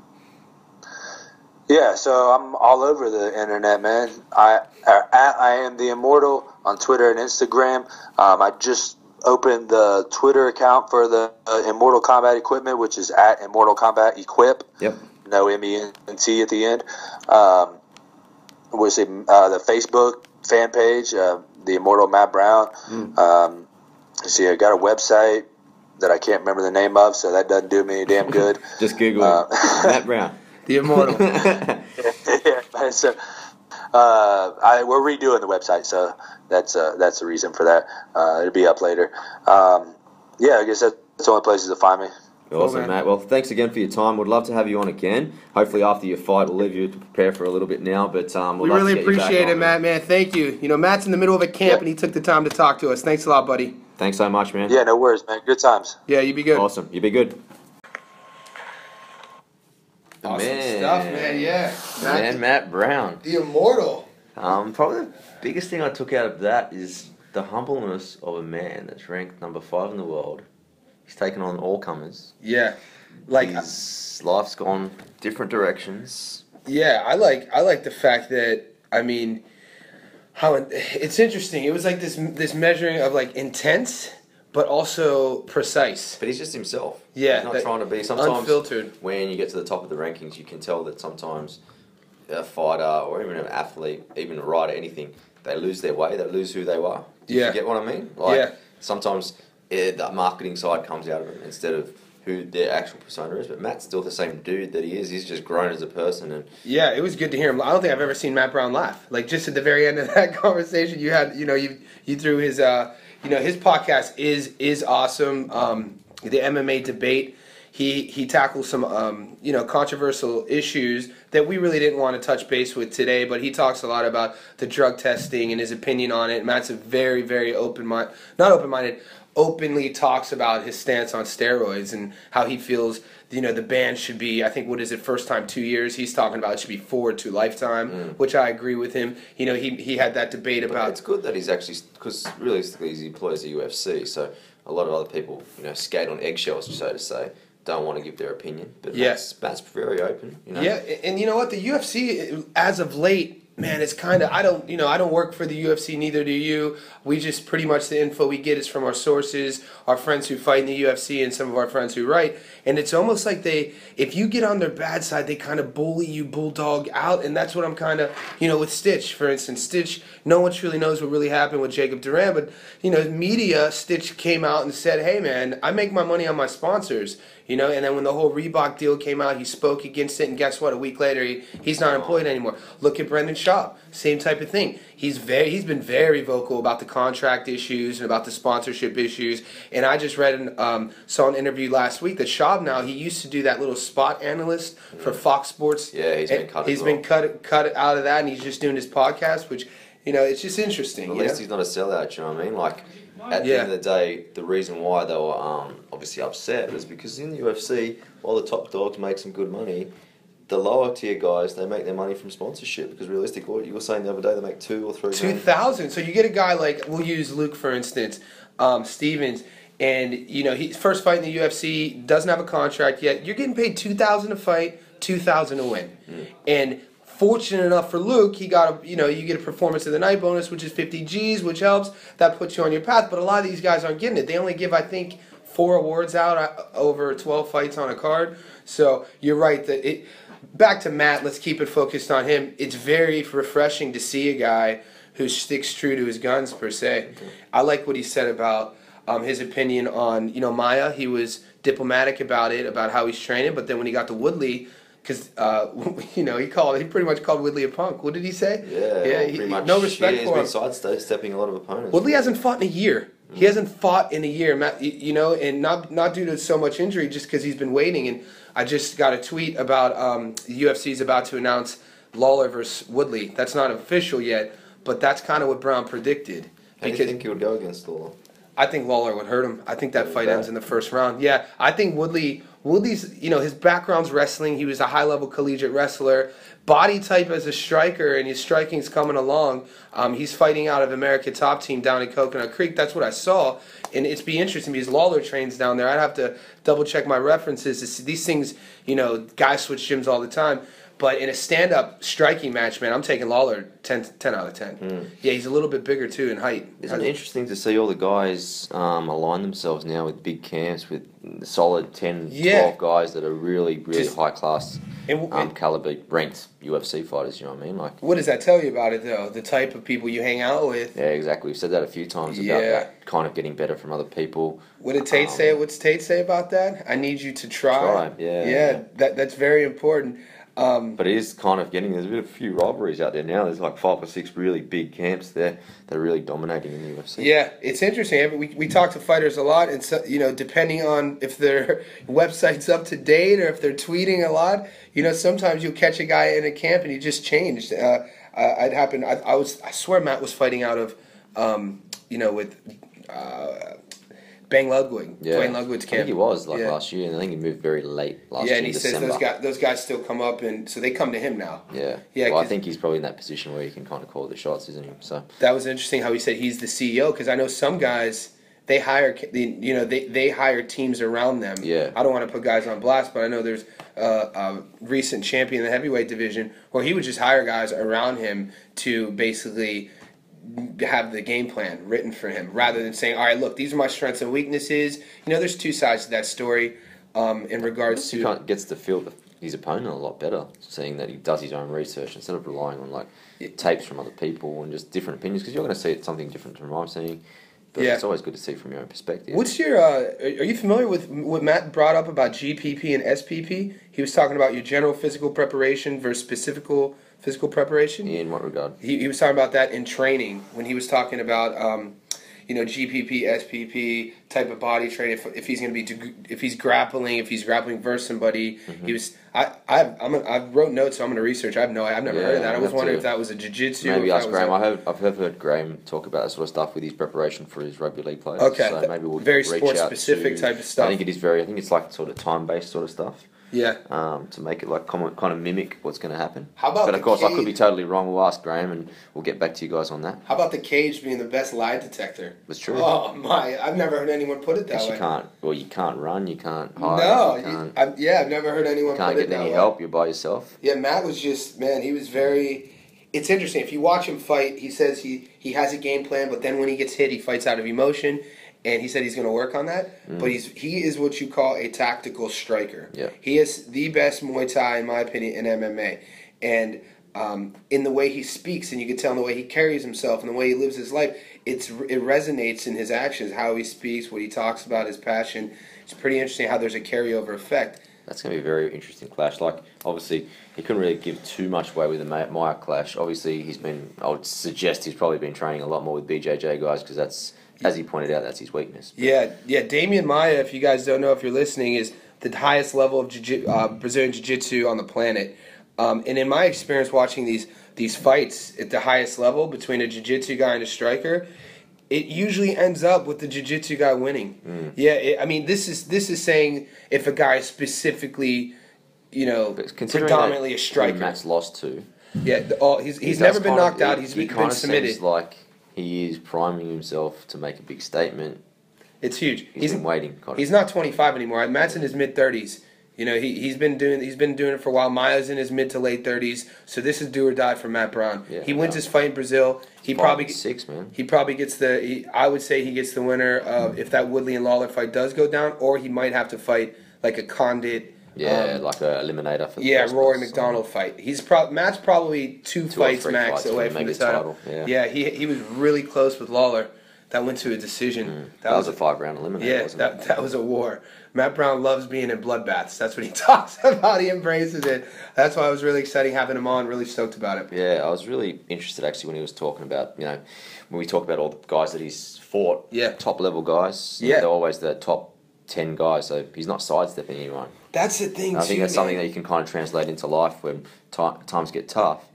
Yeah, so I'm all over the internet, man. I uh, at I am the immortal on Twitter and Instagram. Um, I just opened the Twitter account for the uh, Immortal Combat Equipment, which is at Immortal Combat Equip. Yep. No M E N T at the end. Um, was it uh, the Facebook fan page, uh, the Immortal Matt Brown? Um, see, I got a website that I can't remember the name of, so that doesn't do me any damn good. Just Google Uh. Matt Brown. The immortal. yeah, so uh, I, we're redoing the website, so that's uh, that's the reason for that. Uh, it'll be up later. Um, yeah, I guess that's the only places to find me. Awesome, man. Matt. Well, thanks again for your time. We'd love to have you on again. Hopefully, after your fight, we'll leave you to prepare for a little bit now. But um, we'd we love to really get you back appreciate on, it, Matt, man. Thank you. You know, Matt's in the middle of a camp Yeah. and he took the time to talk to us. Thanks a lot, buddy. Thanks so much, man. Yeah, no worries, man. Good times. Yeah, you'd be good. Awesome. you'd be good. Awesome Man. stuff, man. Yeah. Matt, Man, Matt Brown. the immortal. Um, probably the biggest thing I took out of that is the humbleness of a man that's ranked number five in the world. He's taken on all comers. Yeah. Like His life's gone different directions. Yeah, I like I like the fact that I mean, how it's interesting. It was like this this measuring of like intense, but also precise. But he's just himself. Yeah, He's not that- trying to be. Sometimes Unfiltered. when you get to the top of the rankings, you can tell that sometimes a fighter or even an athlete, even a rider, anything, they lose their way. They lose who they are. Do Yeah. You get what I mean? Like Yeah. sometimes eh, the marketing side comes out of them instead of who their actual persona is, but Matt's still the same dude that he is. He's just grown as a person, and Yeah, it was good to hear him. I don't think I've ever seen Matt Brown laugh. Like just at the very end of that conversation, you had, you know, you you threw his, uh, you know, his podcast is is awesome. Um, the MMA debate. He he tackles some, um, you know, controversial issues that we really didn't want to touch base with today. But he talks a lot about the drug testing and his opinion on it. Matt's a very very open mind, not open minded, openly talks about his stance on steroids and how he feels you know the ban should be i think what is it first time two years he's talking about it should be four to lifetime mm. which i agree with him you know he, he had that debate But about it's good that he's actually because realistically he employs the UFC, so a lot of other people, you know, skate on eggshells, so to say, don't want to give their opinion. But Yeah. that's, Matt's very open. You know? Yeah, and you know what? The UFC, as of late, man, it's kind of I don't you know I don't work for the UFC, neither do you. We just pretty much the info we get is from our sources, our friends who fight in the UFC, and some of our friends who write. And it's almost like they, if you get on their bad side, they kind of bully you, bulldog out, and that's what I'm kind of you know with Stitch, for instance. Stitch, no one truly knows what really happened with Jacob Duran, but you know media, Stitch came out and said, "Hey man, I make my money on my sponsors." You know, and then when the whole Reebok deal came out, he spoke against it, and guess what? A week later, he, he's not employed anymore. Look at Brendan Schaub, same type of thing. He's very he's been very vocal about the contract issues and about the sponsorship issues. And I just read and um, saw an interview last week that Schaub now he used to do that little spot analyst for Fox Sports. Yeah, he's been cut He's well. been cut cut out of that, and he's just doing his podcast, which you know it's just interesting. At least know? he's not a sellout. You know what I mean? Like at the Yeah. end of the day, the reason why they were um, obviously upset is because in the UFC, while the top dogs make some good money, the lower tier guys they make their money from sponsorship. Because realistically, what you were saying the other day, they make two or three. Two thousand. So you get a guy like we'll use Luke for instance, um, Stevens, and you know he's first fight in the UFC, doesn't have a contract yet. You're getting paid two thousand to fight, two thousand to win, and fortunate enough for Luke, he got a you know you get a performance of the night bonus, which is fifty G's, which helps. That puts you on your path. But a lot of these guys aren't getting it. They only give I think four awards out uh, over twelve fights on a card. So you're right that it. Back to Matt. Let's keep it focused on him. It's very refreshing to see a guy who sticks true to his guns per se. I like what he said about um, his opinion on you know Maia. He was diplomatic about it, about how he's training. But then when he got to Woodley, because uh, you know he called he pretty much called Woodley a punk. What did he say? Yeah, yeah. he- pretty much. no respect yeah, he's for been sidestepping a lot of opponents. Woodley hasn't fought in a year. He hasn't fought in a year, Matt, you know, and not not due to so much injury, just because he's been waiting. And I just got a tweet about um, the UFC is about to announce Lawler versus Woodley. That's not official yet, but that's kind of what Brown predicted. How do you think he would go against Lawler? I think Lawler would hurt him. I think that fight ends in the first round. Yeah, I think Woodley. Woodley's, you know, his background's wrestling. He was a high level collegiate wrestler. Body type as a striker, and his striking's coming along. Um, he's fighting out of America Top Team down in Coconut Creek. That's what I saw, and it's be interesting because Lawler trains down there. I'd have to double check my references. these things, you know, guys switch gyms all the time. But in a stand up striking match, man, I'm taking Lawler 10, 10 out of 10. Yeah, he's a little bit bigger too in height. Isn't it interesting to see all the guys um, align themselves now with big camps with solid 10, Yeah. 12 guys that are really, really Just- high class, And- um, caliber ranked UFC fighters? You know what I mean? Like, What does that tell you about it, though? The type of people you hang out with. yeah, exactly. We've said that a few times Yeah. about that kind of getting better from other people. What did Tate Um, say? What's Tate say about that? I need you to try. Try, yeah, Yeah, yeah. that that's very important. Um, But it is kind of getting. There's a bit of a few rivalries out there now. There's like five or six really big camps there that are really dominating in the UFC. yeah, it's interesting. I mean, We, we talk to fighters a lot, and so, you know, depending on if their website's up to date or if they're tweeting a lot, you know, sometimes you'll catch a guy in a camp and he just changed. Uh, it happened. I, I was. I swear, Matt was fighting out of, um, you know, with. Uh, Bang Ludwig, Yeah. Duane Ludwig's I think he was like Yeah. last year, and I think he moved very late last yeah, year. and he says those guys, those guys still come up, and so they come to him now. Yeah, Yeah, Well, I think he's probably in that position where he can kind of call the shots, isn't he? So That was interesting how he said he's the CEO because I know some guys they hire you know they, they hire teams around them. Yeah. I don't want to put guys on blast, but I know there's uh, a recent champion in the heavyweight division where he would just hire guys around him to basically have the game plan written for him rather than saying, all right, look, these are my strengths and weaknesses. You know, there's two sides to that story um, in regards to. can't, gets to feel his opponent a lot better, seeing that he does his own research instead of relying on like tapes from other people and just different opinions. Because you're going to see something different from what I'm seeing. but Yeah. it's always good to see from your own perspective. What's your? Uh, are are you familiar with what Matt brought up about GPP and SPP? He was talking about your general physical preparation versus specific physical preparation. in what regard? He, he was talking about that in training when he was talking about um, you know GPP, SPP type of body training. If, if he's going to be if he's grappling, if he's grappling versus somebody, Mm-hmm. he was. I I've, I'm a, I wrote notes, so I'm going to research. I have no. I've never Yeah, heard of that. I was wondering to if that was a jiu-jitsu. Maybe ask Graham. I heard, I've heard, Graham talk about that sort of stuff with his preparation for his rugby league players. Okay, so maybe we'll very reach sport specific to- type of stuff. I think it is very. I think it's like sort of time based sort of stuff. Yeah. Um, to make it like kind of, mimic what's going to happen. How about But of course, I could be totally wrong. We'll ask Graham, and we'll get back to you guys on that. How about the cage being the best lie detector? That's true. Oh my! I've never heard anyone put it that Because way. you can't. Well, you can't run. You can't hide. no, You you- can't, I've, yeah, I've never heard anyone can't put get it that any way. help. You're by yourself. Yeah, Matt was just man. He was very. It's interesting if you watch him fight. He says he he has a game plan, but then when he gets hit, he fights out of emotion. And he said he's going to work on that. But he's he is what you call a tactical striker. Yeah. He is the best Muay Thai, in my opinion, in MMA. And um, in the way he speaks, and you can tell in the way he carries himself, and the way he lives his life, it's it resonates in his actions, how he speaks, what he talks about, his passion. It's pretty interesting how there's a carryover effect. That's going to be a very interesting clash. Like, obviously, he couldn't really give too much away with the Ma- Maia clash. Obviously, he's been, I would suggest he's probably been training a lot more with BJJ guys because that's, as he pointed out, that's his weakness. Yeah, yeah. Demian Maia, if you guys don't know, if you're listening, is the highest level of jiu- uh, Brazilian jiu-jitsu on the planet. Um, and in my experience watching these these fights at the highest level between a jiu-jitsu guy and a striker, it usually ends up with the jiu-jitsu guy winning. Yeah, it, I mean, this is this is saying if a guy is specifically, you know, predominantly a striker. Matt's lost to. Yeah, the, all, he's he he's never been kind of- knocked out. he- He's he been kind submitted. like he is priming himself to make a big statement. It's huge. He's He's been waiting. He's not 25 anymore. Matt's in his mid 30s. You know, he he's been doing he's been doing it for a while. Maia's in his mid to late 30s. So this is do or die for Matt Brown. Yeah, he wins yeah. his fight in Brazil. He Five probably six, man. he probably gets the. He, I would say he gets the winner of if that Woodley and Lawler fight does go down, or he might have to fight like a Condit. Yeah, um, like a eliminator for the yeah, Rory. MacDonald fight. He's pro- Matt's probably two, Two fights max fights away from the title. title, yeah. he he was really close with Lawler. That went to a decision. Mm. That, was a five round eliminator, Yeah, wasn't that, it? that was a war. Matt Brown loves being in bloodbaths. That's what he talks about. He embraces it. That's why it was really exciting having him on. Really stoked about it. Yeah, I was really interested actually when he was talking about, you know, when we talk about all the guys that he's fought, Yeah. top level guys, Yeah. they're always the top 10 guys, so he's not sidestepping anyone. That's the thing And I too. think that's man. something that you can kind of translate into life when ti times get tough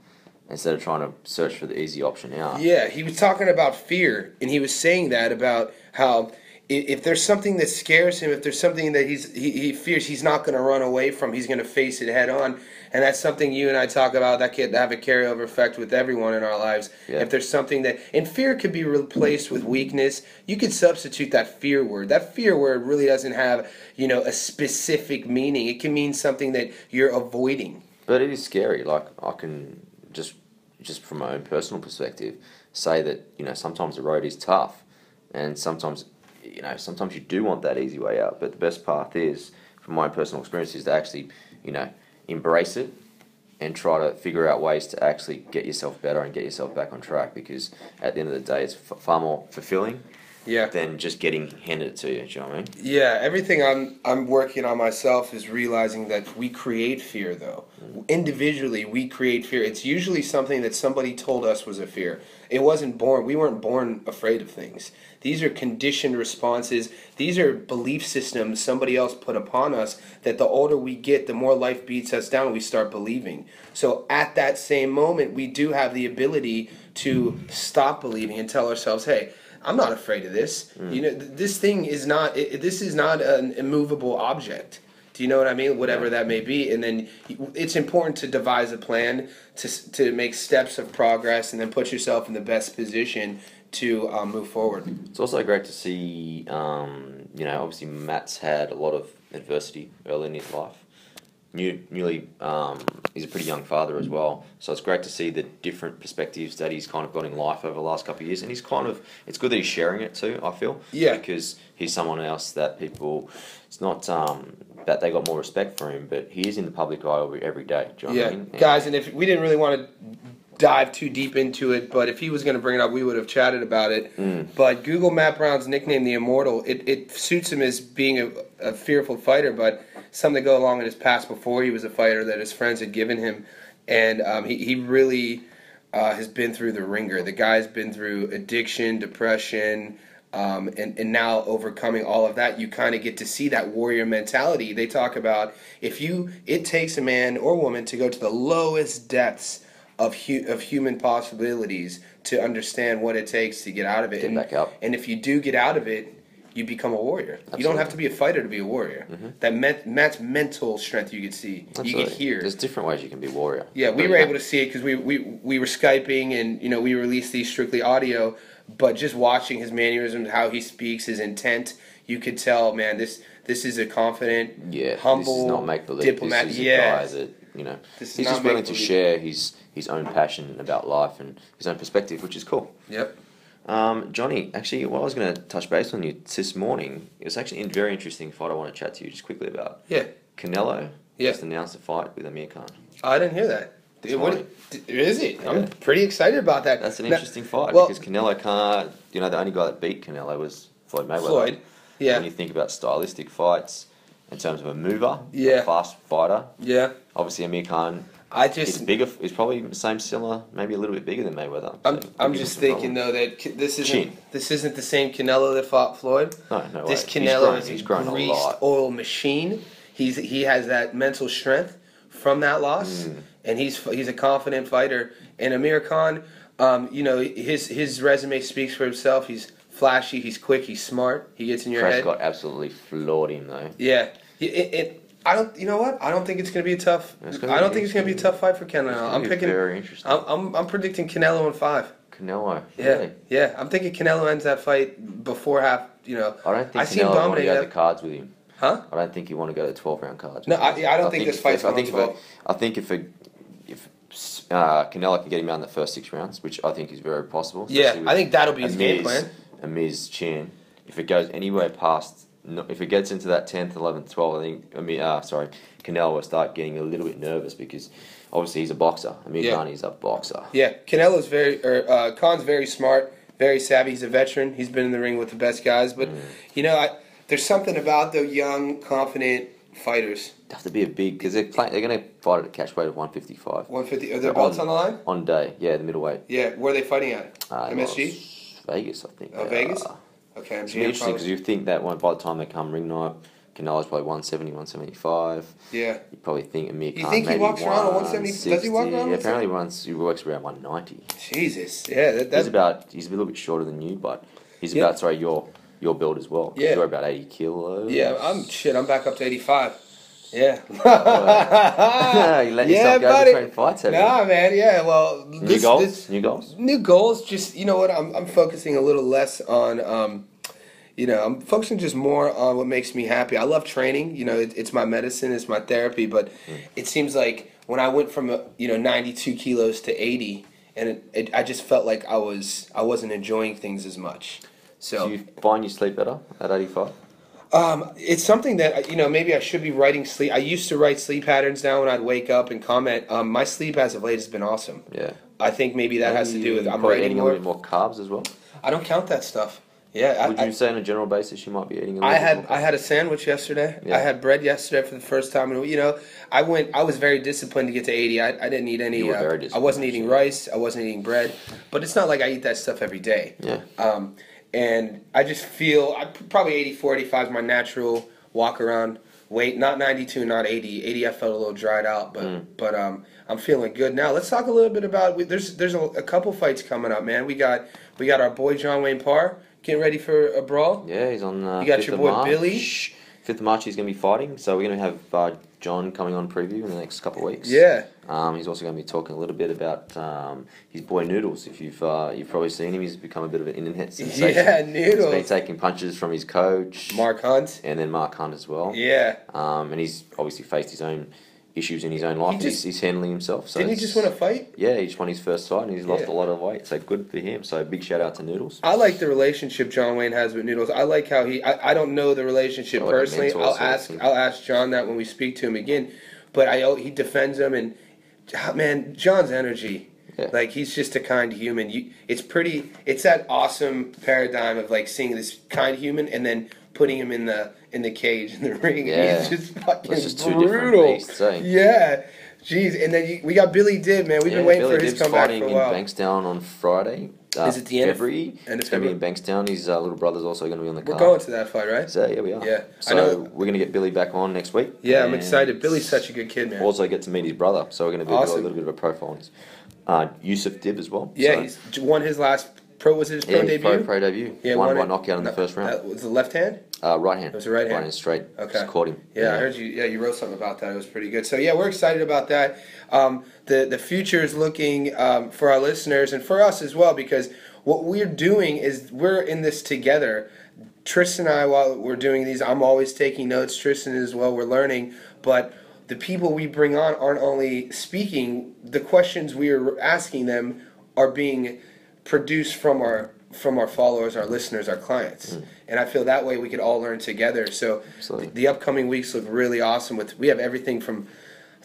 instead of trying to search for the easy option out. Yeah, he was talking about fear, and he was saying that about how if there's something that scares him, if there's something that he's he, he fears he's not going to run away from, he's going to face it head on, and that's something you and I talk about that can have a carryover effect with everyone in our lives. Yeah. If there's something that and fear could be replaced with weakness, you could substitute that fear word. That fear word really doesn't have you know a specific meaning. It can mean something that you're avoiding. But it is scary. Like I can just just from my own personal perspective say that you know sometimes the road is tough, and sometimes you know sometimes you do want that easy way out. But the best path is, from my personal experience, is to actually you know embrace it and try to figure out ways to actually get yourself better and get yourself back on track. Because at the end of the day, it's far more fulfilling Yeah. than just getting handed it to you. Do you know what I mean? Yeah, everything I'm I'm working on myself is realizing that we create fear though. Mm-hmm. Individually, we create fear. It's usually something that somebody told us was a fear. It wasn't born. We weren't born afraid of things. These are conditioned responses. These are belief systems somebody else put upon us that the older we get, the more life beats us down, we start believing. So at that same moment, we do have the ability to stop believing and tell ourselves, "Hey, I'm not afraid of this. You know, th- this thing is not. It, this is not an immovable object. Do you know what I mean? Whatever that may be, and then it's important to devise a plan to to make steps of progress, and then put yourself in the best position to um, move forward. It's also great to see, um, you know, obviously Matt's had a lot of adversity early in his life. New, newly, um, he's a pretty young father as well. So it's great to see the different perspectives that he's kind of got in life over the last couple of years. And he's kind of, it's good that he's sharing it too, I feel. Yeah. Because he's someone else that people, it's not um, that they got more respect for him, but he is in the public eye every, every day. Do you know Yeah, what I mean? And- guys, and if we didn't really want to dive too deep into it, but if he was going to bring it up, we would have chatted about it. But Google Matt Brown's nickname, the Immortal, it, it suits him as being a, a fearful fighter, but something to go along in his past before he was a fighter that his friends had given him, and um, he he really uh, has been through the ringer. The guy's been through addiction, depression. Um, and, and now overcoming all of that, you kind of get to see that warrior mentality. They talk about if you, it takes a man or woman to go to the lowest depths of hu- of human possibilities to understand what it takes to get out of it. Get and, back up. and if you do get out of it, you become a warrior. You don't have to be a fighter to be a warrior. Mm-hmm. That met, Matt's mental strength you could see, you Absolutely. could hear. There's different ways you can be warrior. Yeah, we were able to see it because we, we we were skyping and you know we released these strictly audio, but just watching his mannerisms, how he speaks, his intent, you could tell, man, this this is a confident, Yeah, humble, not make believe. diplomat. This is yeah, guy that you know This is he's just willing to share his his own passion about life and his own perspective, which is cool. yep. Um, Johnny, actually, what I was going to touch base on you this morning, it was actually a very interesting fight I want to chat to you just quickly about. Yeah, Canelo Yeah. just announced a fight with Amir Khan. I didn't hear that. This What- is it? I'm pretty excited about that. That's an Now- interesting fight well- because Canelo can't. You know, the only guy that beat Canelo was Floyd Mayweather. Floyd, yeah. When you think about stylistic fights, in terms of a mover, Yeah. a fast fighter, Yeah, obviously Amir Khan I is just bigger. Is probably the same, similar, maybe a little bit bigger than Mayweather. I'm, so I'm just thinking problem. though that K- this isn't Chin. this isn't the same Canelo that fought Floyd. No, no This way. He's Canelo grown- is he's a grown a greased lot. oil machine. He's he has that mental strength from that loss, Mm. and he's he's a confident fighter. And Amir Khan, um, you know his his resume speaks for himself. He's flashy. He's quick. He's smart. He gets in your head. Prescott absolutely floored him though. Yeah. It, it, it- I don't. You know what? I don't think it's going to be a tough. I don't think it's going to be a tough fight for Canelo. I'm picking. very interesting. I'm, I'm I'm predicting Canelo in five. Canelo, Yeah, really? yeah. I'm thinking Canelo ends that fight before half. You know, I don't think I Canelo want to go the cards with him. huh? I don't think you want to go to twelve round cards. No, I- I don't think this if- fight's if- I think going if a, I think if a, if uh, Canelo can get him out in the first six rounds, which I think is very possible. Yeah, I think that'll be his game plan. Amir's chin. If it goes anywhere past, no, if it gets into that tenth, eleventh, twelfth, I think Amir, uh, sorry, Canelo will start getting a little bit nervous because obviously he's a boxer. Amir Yeah. Khan is a boxer. Yeah, Canelo's very, or uh, Khan's very smart, very savvy. He's a veteran. He's been in the ring with the best guys. But Mm. you know, I, there's something about the young, confident fighters. They have to be a big because they're they're going to fight at a catch weight of one fifty five 150. Are On- belts on the line? on day. Yeah, the middleweight. Yeah. Where are they fighting at? Uh, MSG. Vegas, I think. Oh, Vegas? are. Okay, I'm It's interesting because you think that one by the time they come ring night, Canelo's probably 170, 175. Yeah. You probably think Amir You Khan think he maybe walks around at 170? Does he walk 160. around Yeah, apparently runs he works around 190. Jesus. Yeah. That, He's that's about he's a little bit shorter than you, but he's Yeah. about sorry your your build as well. 'cause Yeah. you're about 80 kilos. yeah. I'm shit. I'm back up to 85. Yeah. you let Yeah, yourself go between fights, have Nah, man. Yeah. Well, this, New goals? this- New goals? new goals just you know what i'm, I'm focusing a little less on um, you know i'm focusing just more on what makes me happy i love training you know it, it's my medicine it's my therapy but it seems like when i went from uh, you know 92 kilos to 80 and it, it, i just felt like i was i wasn't enjoying things as much so Do you find you sleep better at 85? Um, it's something that you know maybe I should be writing sleep. I used to write sleep patterns down when I'd wake up and comment. Um, my sleep as of late has been awesome. Yeah. I think maybe that has to do with I'm eating a more. little bit more carbs as well. I don't count that stuff. Yeah, Would I, you say on a general basis you might be eating a little I had more I had a sandwich yesterday. Yeah. I had bread yesterday for the first time. And you know, I went. I was very disciplined to get to eighty. I, I didn't eat any. Uh, I wasn't eating rice. I wasn't eating bread. But it's not like I eat that stuff every day. Yeah. Um, and I just feel I probably 84, 85 is my natural walk around weight. Not ninety two, not eighty. Eighty I felt a little dried out, but Mm. but um, I'm feeling good now. Let's talk a little bit about. we- There's there's a, a couple fights coming up, man. We got we got our boy John Wayne Parr getting ready for a brawl. Yeah, he's on. Uh, You got 5th your boy March. Billy. Fifth of March, he's going to be fighting. So we're going to have uh, John coming on preview in the next couple of weeks. Yeah. Um, he's also going to be talking a little bit about um, his boy Noodles. If you've uh, you've probably seen him, he's become a bit of an internet sensation. Yeah, Noodles. He's been taking punches from his coach, Mark Hunt. and then Mark Hunt as well. Yeah. Um, and he's obviously faced his own issues in his own life. He just- he's, he's handling himself. So Didn't he it's- just win a fight? Yeah, he just won his first fight, and he's lost Yeah. a lot of weight. So good for him. So big shout out to Noodles. I like the relationship John Wayne has with Noodles. I like how he. I, I don't know the relationship Like a personally. mentor I'll sort of ask. thing. I'll ask John that when we speak to him again. But I he defends him and ah, man, John's energy. Yeah. Like he's just a kind human. You, it's pretty. It's that awesome paradigm of like seeing this kind human and then putting him in the in the cage in the ring. Yeah. He's just fucking That's just two different brutal. beasts, eh? Yeah. Jeez, and then you, we got Billy Dib, man. We've Yeah, been waiting Billy for his comeback fighting for a while. in Bankstown on Friday. Uh, Is it the end of- February? end of it's going to be in Bankstown. His uh, little brother's also going to be on the card. We're going to that fight, right? So yeah, we are. Yeah, So know- we're going to get Billy back on next week. Yeah, I'm excited. Billy's such a good kid, man. Also get to meet his brother, so we're going to do Awesome. a little bit of a profile on his. Uh, Yusuf Dib as well. yeah, so, he's won his last pro. Was it his pro yeah, debut? pro, pro debut. Yeah, won won by knockout in the first round. That was the left hand. Uh, right hand. It was a right hand? Right hand straight. Okay. Just caught him. Yeah, I heard you. Yeah, you wrote something about that. It was pretty good. So yeah, we're excited about that. Um, the the future is looking um, for our listeners and for us as well because what we're doing is we're in this together. Tristan and I, while we're doing these, I'm always taking notes. Tristan as well. We're learning, but the people we bring on aren't only speaking. The questions we are asking them are being produced from our from our followers, our listeners, our clients, and I feel that way we could all learn together. So Absolutely. the upcoming weeks look really awesome. With we have everything from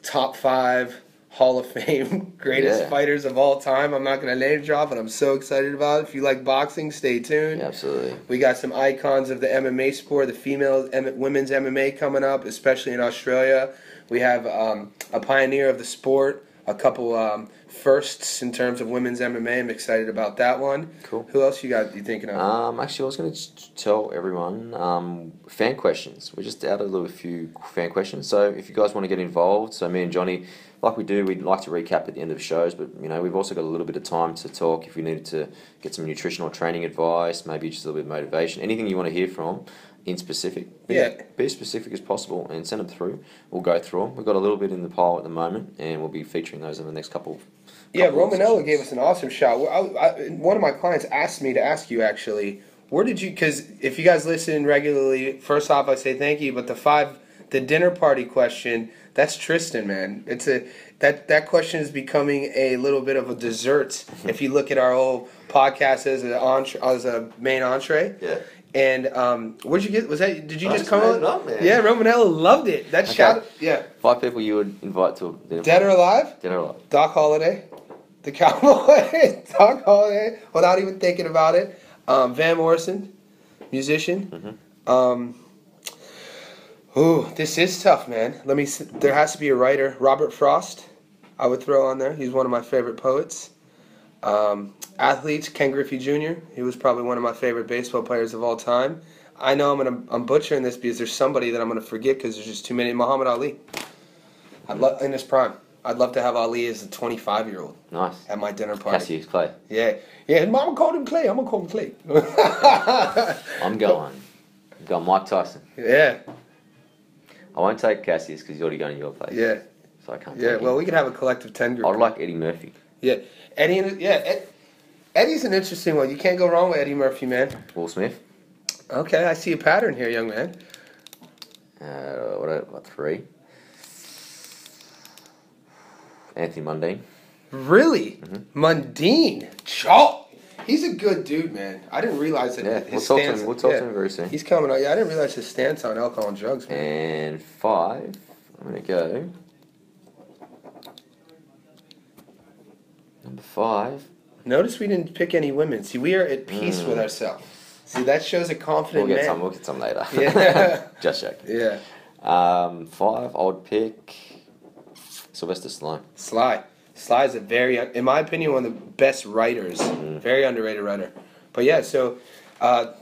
top five Hall of Fame greatest Yeah. fighters of all time. I'm not going to name drop, but I'm so excited about it. If you like boxing, stay tuned. Yeah, absolutely. We got some icons of the MMA sport, the female M- women's MMA coming up, especially in Australia. We have um, a pioneer of the sport, a couple um, firsts in terms of women's MMA. I'm excited about that one. Cool. Who else you got? You thinking of? Um, actually, I was going to tell everyone um, fan questions. We're just added a little few fan questions. So if you guys want to get involved, so me and Johnny, like we do, we'd like to recap at the end of the shows. But you know, we've also got a little bit of time to talk. If we needed to get some nutritional training advice, maybe just a little bit of motivation, anything you want to hear from in specific, be, Yeah. be as specific as possible and send them through. We'll go through them. We've got a little bit in the pile at the moment, and we'll be featuring those in the next couple. Yeah, Romanella gave us an awesome shot. Well, I, I, one of my clients asked me to ask you actually, where did you? Because if you guys listen regularly, first off, I say thank you. But the five, the dinner party question, that's Tristan, man. It's a that that question is becoming a little bit of a dessert. if you look at our whole podcast as an entre, as a main entree. Yeah. And um, where'd you get? Was that? Did you I just come up? it up, man. Yeah, Romanella loved it. That Okay. shout. Yeah. Five people you would invite to a dinner Dead or alive? dinner. Live. Doc Holliday, the Cowboy, Doc Holliday, without even thinking about it. Um, Van Morrison, musician. Um, ooh, this is tough, man. Let me. There has to be a writer. Robert Frost, I would throw on there. He's one of my favorite poets. Um, athletes, Ken Griffey Jr. He was probably one of my favorite baseball players of all time. I know I'm gonna I'm butchering this because there's somebody that I'm gonna forget because there's just too many. Muhammad Ali. I'd love in his prime. I'd love to have Ali as a 25 year old Nice. at my dinner party. Cassius Clay. Yeah, yeah. and mama called him Clay. I'm gonna call him Clay. I'm going. I'm going Mike Tyson. yeah, I won't take Cassius because he's already going to your place. yeah, So I can't. yeah. Well, him. we can have a collective ten group. I'd like Eddie Murphy. Yeah, Eddie. Yeah, Ed, Eddie's an interesting one. You can't go wrong with Eddie Murphy, man. Will Smith. Okay, I see a pattern here, young man. Uh, what, what three? Anthony Mundine. Really, Mm-hmm. Mundine. Choc. He's a good dude, man. I didn't realize that. Yeah, his we'll talk to stance- him. We'll talk yeah. to him very soon. He's coming out. Yeah, I didn't realize his stance on alcohol and drugs, man. And five. I'm gonna go. Number five. Notice we didn't pick any women. See, we are at peace with ourselves. See, that shows a confident We'll Hmm. get man. some. We'll get some later. Yeah. Just joking. Yeah, Um, five. I would pick Sylvester Stallone. Sly. Sly is a very, in my opinion, one of the best writers. Mm-hmm. Very underrated writer. But yeah, so uh,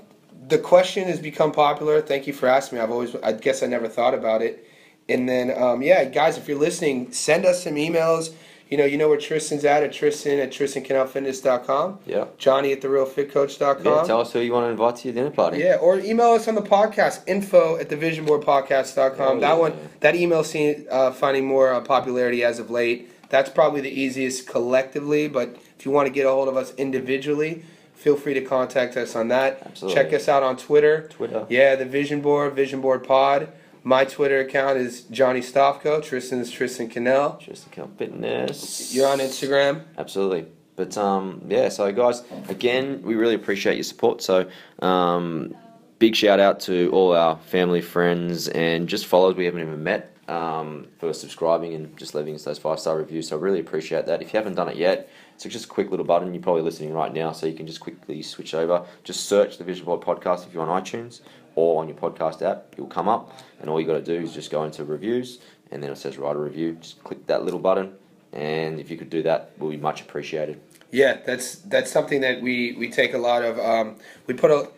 the question has become popular. Thank you for asking me. I've always, I guess I never thought about it. And then, um, yeah, guys, if you're listening, send us some emails. You know, you know where Tristan's at, at Tristan at TristanKnellFitness.com. Yeah. Johnny at TheRealFitCoach.com. Yeah. Tell us who you want to invite to your dinner party. Yeah, or email us on the podcast, info at thevisionboardpodcast.com. Oh, that one, that email seen uh, finding more uh, popularity as of late. That's probably the easiest collectively, but if you want to get a hold of us individually, feel free to contact us on that. Absolutely. Check us out on Twitter. Twitter. Yeah, the Vision Board, Vision Board Pod. My Twitter account is Jonny Stofko. is Tristan Knell. Tristan account fitness. You're on Instagram. Absolutely. But um, yeah, so guys, again, we really appreciate your support. So um, big shout out to all our family, friends, and just followers we haven't even met. um, for subscribing and just leaving us those five star reviews. So I really appreciate that. If you haven't done it yet, it's just a quick little button. You're probably listening right now, so you can just quickly switch over. Just search the Vision Board podcast if you're on iTunes or on your podcast app. It will come up, and all you got to do is just go into reviews, and then it says write a review. Just click that little button, and if you could do that, will be much appreciated. Yeah, that's that's something that we we take a lot of. Um, we put a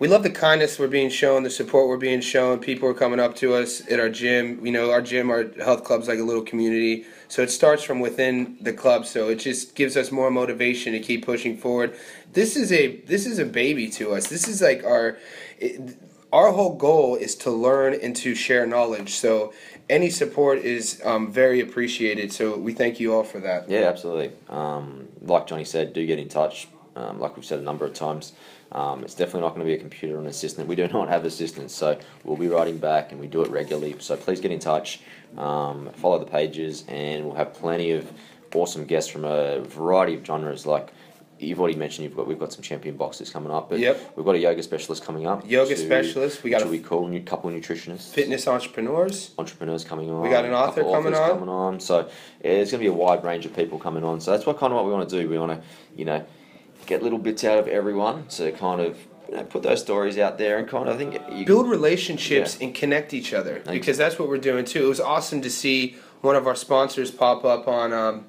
we love the kindness we're being shown, the support we're being shown. People are coming up to us at our gym. You know, our gym, our health club's like a little community. So it starts from within the club. So it just gives us more motivation to keep pushing forward. This is a this is a baby to us. This is like our. It, our whole goal is to learn and to share knowledge. So any support is um, very appreciated. So we thank you all for that. Yeah, absolutely. Um, like Johnny said, do get in touch. Um, like we've said a number of times, um, it's definitely not going to be a computer or an assistant. We do not have assistants, so we'll be writing back and we do it regularly. So please get in touch, um, follow the pages, and we'll have plenty of awesome guests from a variety of genres. Like you've already mentioned, you've got we've got some champion boxers coming up, but Yep. we've got a yoga specialist coming up. Yoga to- specialist, we got a- we call new couple of nutritionists Fitness entrepreneurs. entrepreneurs coming on. We got an author coming on. coming on. So yeah, there's going to be a wide range of people coming on. So that's what kind of what we want to do. We want to, you know, get little bits out of everyone to kind of you know, put those stories out there and kind of I think you build relationships Yeah. and connect each other you. because that's what we're doing too. It was awesome to see one of our sponsors pop up on um,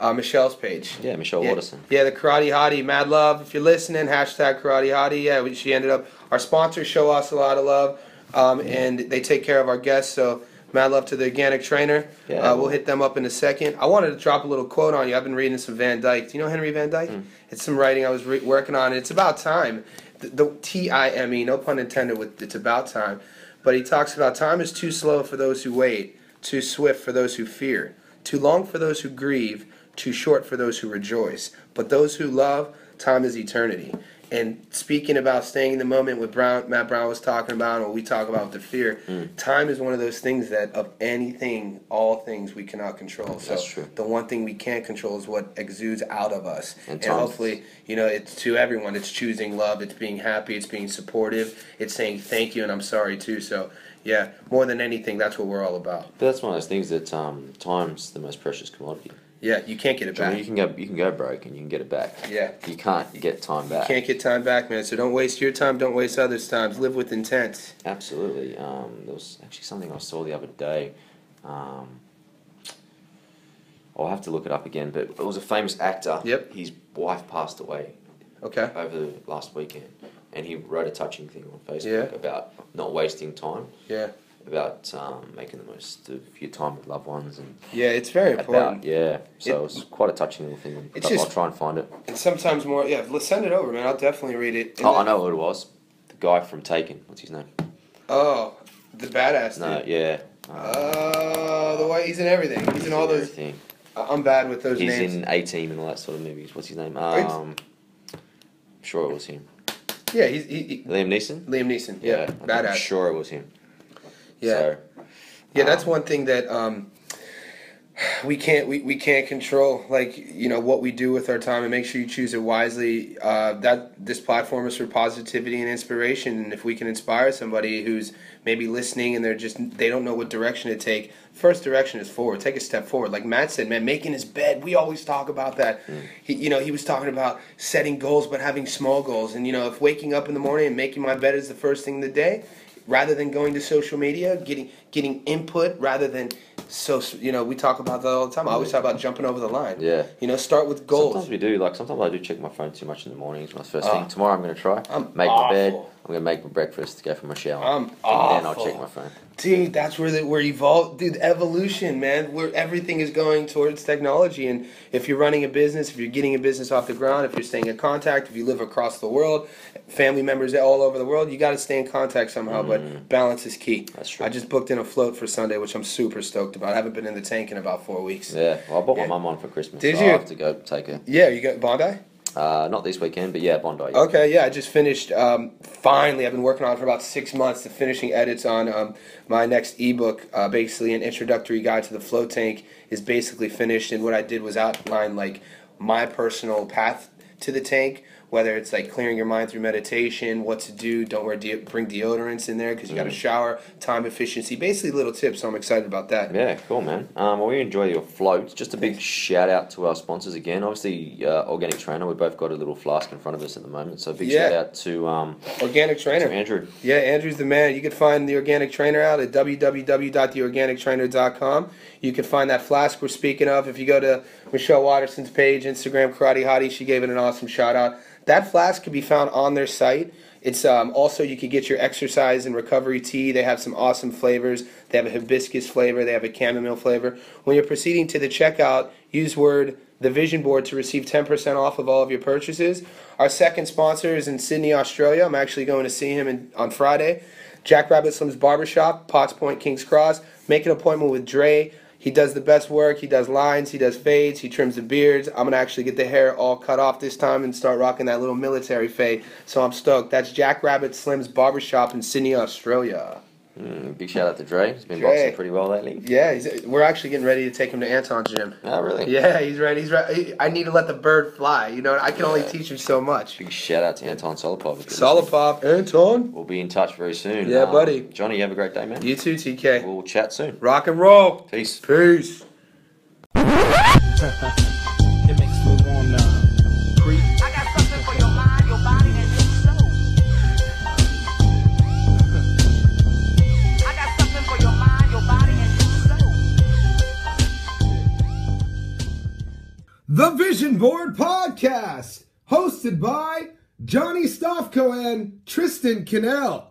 uh, Michelle's page. Yeah, Michelle yeah. Watterson. Yeah, the Karate Hottie, mad love. If you're listening, hashtag Karate Hottie. Yeah, we, she ended up. Our sponsors show us a lot of love, um, and they take care of our guests. So mad love to the organic trainer. Yeah, uh, we'll hit them up in a second. I wanted to drop a little quote on you. I've been reading some Van Dyke. Do you know Henry Van Dyke? Hmm. It's some writing I was re- working on. It's about time. The, the T I M E, no pun intended. With it's about time, but he talks about time is too slow for those who wait, too swift for those who fear, too long for those who grieve, too short for those who rejoice. But those who love, time is eternity. And speaking about staying in the moment, what Brown, Matt Brown was talking about, and we talk about the fear, Mm. time is one of those things that of anything, all things we cannot control. So That's true. the one thing we can't control is what exudes out of us. And And, hopefully, you know, it's to everyone. It's choosing love. It's being happy. It's being supportive. It's saying thank you and I'm sorry too. So yeah, more than anything, that's what we're all about. But that's one of those things that um, time's the most precious commodity. Yeah, you can't get it I mean, back. you can go you can go broke and you can get it back. Yeah. You can't you get time back. Can't get time back, man. So don't waste your time. Don't waste others' times. Live with intent. Absolutely. Um, there was actually something I saw the other day. Um, I'll have to look it up again, but it was a famous actor. Yep. His wife passed away Okay. over the last weekend, and he wrote a touching thing on Facebook Yeah. about not wasting time, Yeah. About um, making the most of your time with loved ones, and Yeah, it's very about important. yeah. So It- it, was quite a touching little thing. It's I'll just- try and find it. And sometimes more. Yeah, let's send it over, man. I'll definitely read it. Oh, I know what it was. The guy from Taken. What's his name? Oh, the badass No, dude. yeah. Oh, the way he's in everything. He's in all those. Everything. I'm bad with those names. He's names. in A Team and all that sort of movies. What's his name? Um, I'm sure it was him. Yeah, he's he, he- Liam Neeson. Liam Neeson. Yeah, I'm badass. sure it was him. Yeah. So, Yeah, that's Um, one thing that um, we can't we, we can't control. Like you know what we do with our time, and make sure you choose it wisely. Uh, that this platform is for positivity and inspiration, and if we can inspire somebody who's maybe listening and they're just they don't know what direction to take. First direction is forward. Take a step forward. Like Matt said, man, making his bed. We always talk about that. He, you know, he was talking about setting goals, but having small goals. And you know, if waking up in the morning and making my bed is the first thing of the day, rather than going to social media, getting getting input rather than so you know we talk about that all the time. I always talk about jumping over the line. Yeah. You know, start with goals. Sometimes we do. Like sometimes I do check my phone too much in the mornings. My first Oh. thing ah. tomorrow, I'm going to try I'm make my bed. I'm going to make my breakfast, to go for my shower, I'm and then I'll check my phone. Dude, that's where the, we're evolved. Dude, evolution, man. Where everything is going towards technology, and if you're running a business, if you're getting a business off the ground, if you're staying in contact, if you live across the world, family members all over the world, you got to stay in contact somehow. But balance is key. Mm. That's true. I just booked in a float for Sunday, which I'm super stoked about. I haven't been in the tank in about four weeks. Yeah. Well, I bought Yeah. my mum one for Christmas. Did so you? I have to go take her. Yeah, you got Bondi. Uh, not this weekend, but yeah, Bondi. Okay, yeah, I just finished. Um, finally, I've been working on for about six months. The finishing edits on um, my next ebook, uh, basically an introductory guide to the flow tank, is basically finished. And what I did was outline like my personal path to the tank whether it's like clearing your mind through meditation, what to do, don't wear de- bring deodorants in there because you got to shower, time efficiency, basically little tips. So I'm excited about that. Yeah, cool, man. Um, well, we enjoy your floats. Just a big shout out to our sponsors again. Obviously, uh, Organic Trainer. We both got a little flask in front of us at the moment. So big Yeah. shout out to, um, Organic trainer. to Andrew. Yeah, Andrew's the man. You can find the Organic Trainer out at www.theorganictrainer.com. You can find that flask we're speaking of. If you go to Michelle Watterson's page, Instagram, Karate Hottie, she gave it an awesome shout out. That flask can be found on their site. It's um, also you can get your exercise and recovery tea. They have some awesome flavors. They have a hibiscus flavor. They have a chamomile flavor. When you're proceeding to the checkout, use word the Vision Board to receive 10% off of all of your purchases. Our second sponsor is in Sydney, Australia. I'm actually going to see him in, on Friday. Jack Rabbit Slim's Barbershop, Potts Point, King's Cross. Make an appointment with Dre. He does the best work. He does lines. He does fades. He trims the beards. I'm gonna actually get the hair all cut off this time and start rocking that little military fade. So I'm stoked. That's Jack Rabbit Slim's Barbershop in Sydney, Australia. Mm, big shout out to Dre. He's been Dre. boxing pretty well lately. Yeah, he's, we're actually getting ready to take him to Anton's gym. Oh, really? Yeah, he's ready. He's ready. I need to let the bird fly. You know, I can only teach him so much. Big shout out to Anton Solopov. if you're listening. Solopop, Anton. We'll be in touch very soon. Yeah, Um, buddy. Jonny, you have a great day, man. You too, TK. We'll chat soon. Rock and roll. Peace. Peace. The Vision Board Podcast, hosted by Jonny Stofko and Tristan Knell.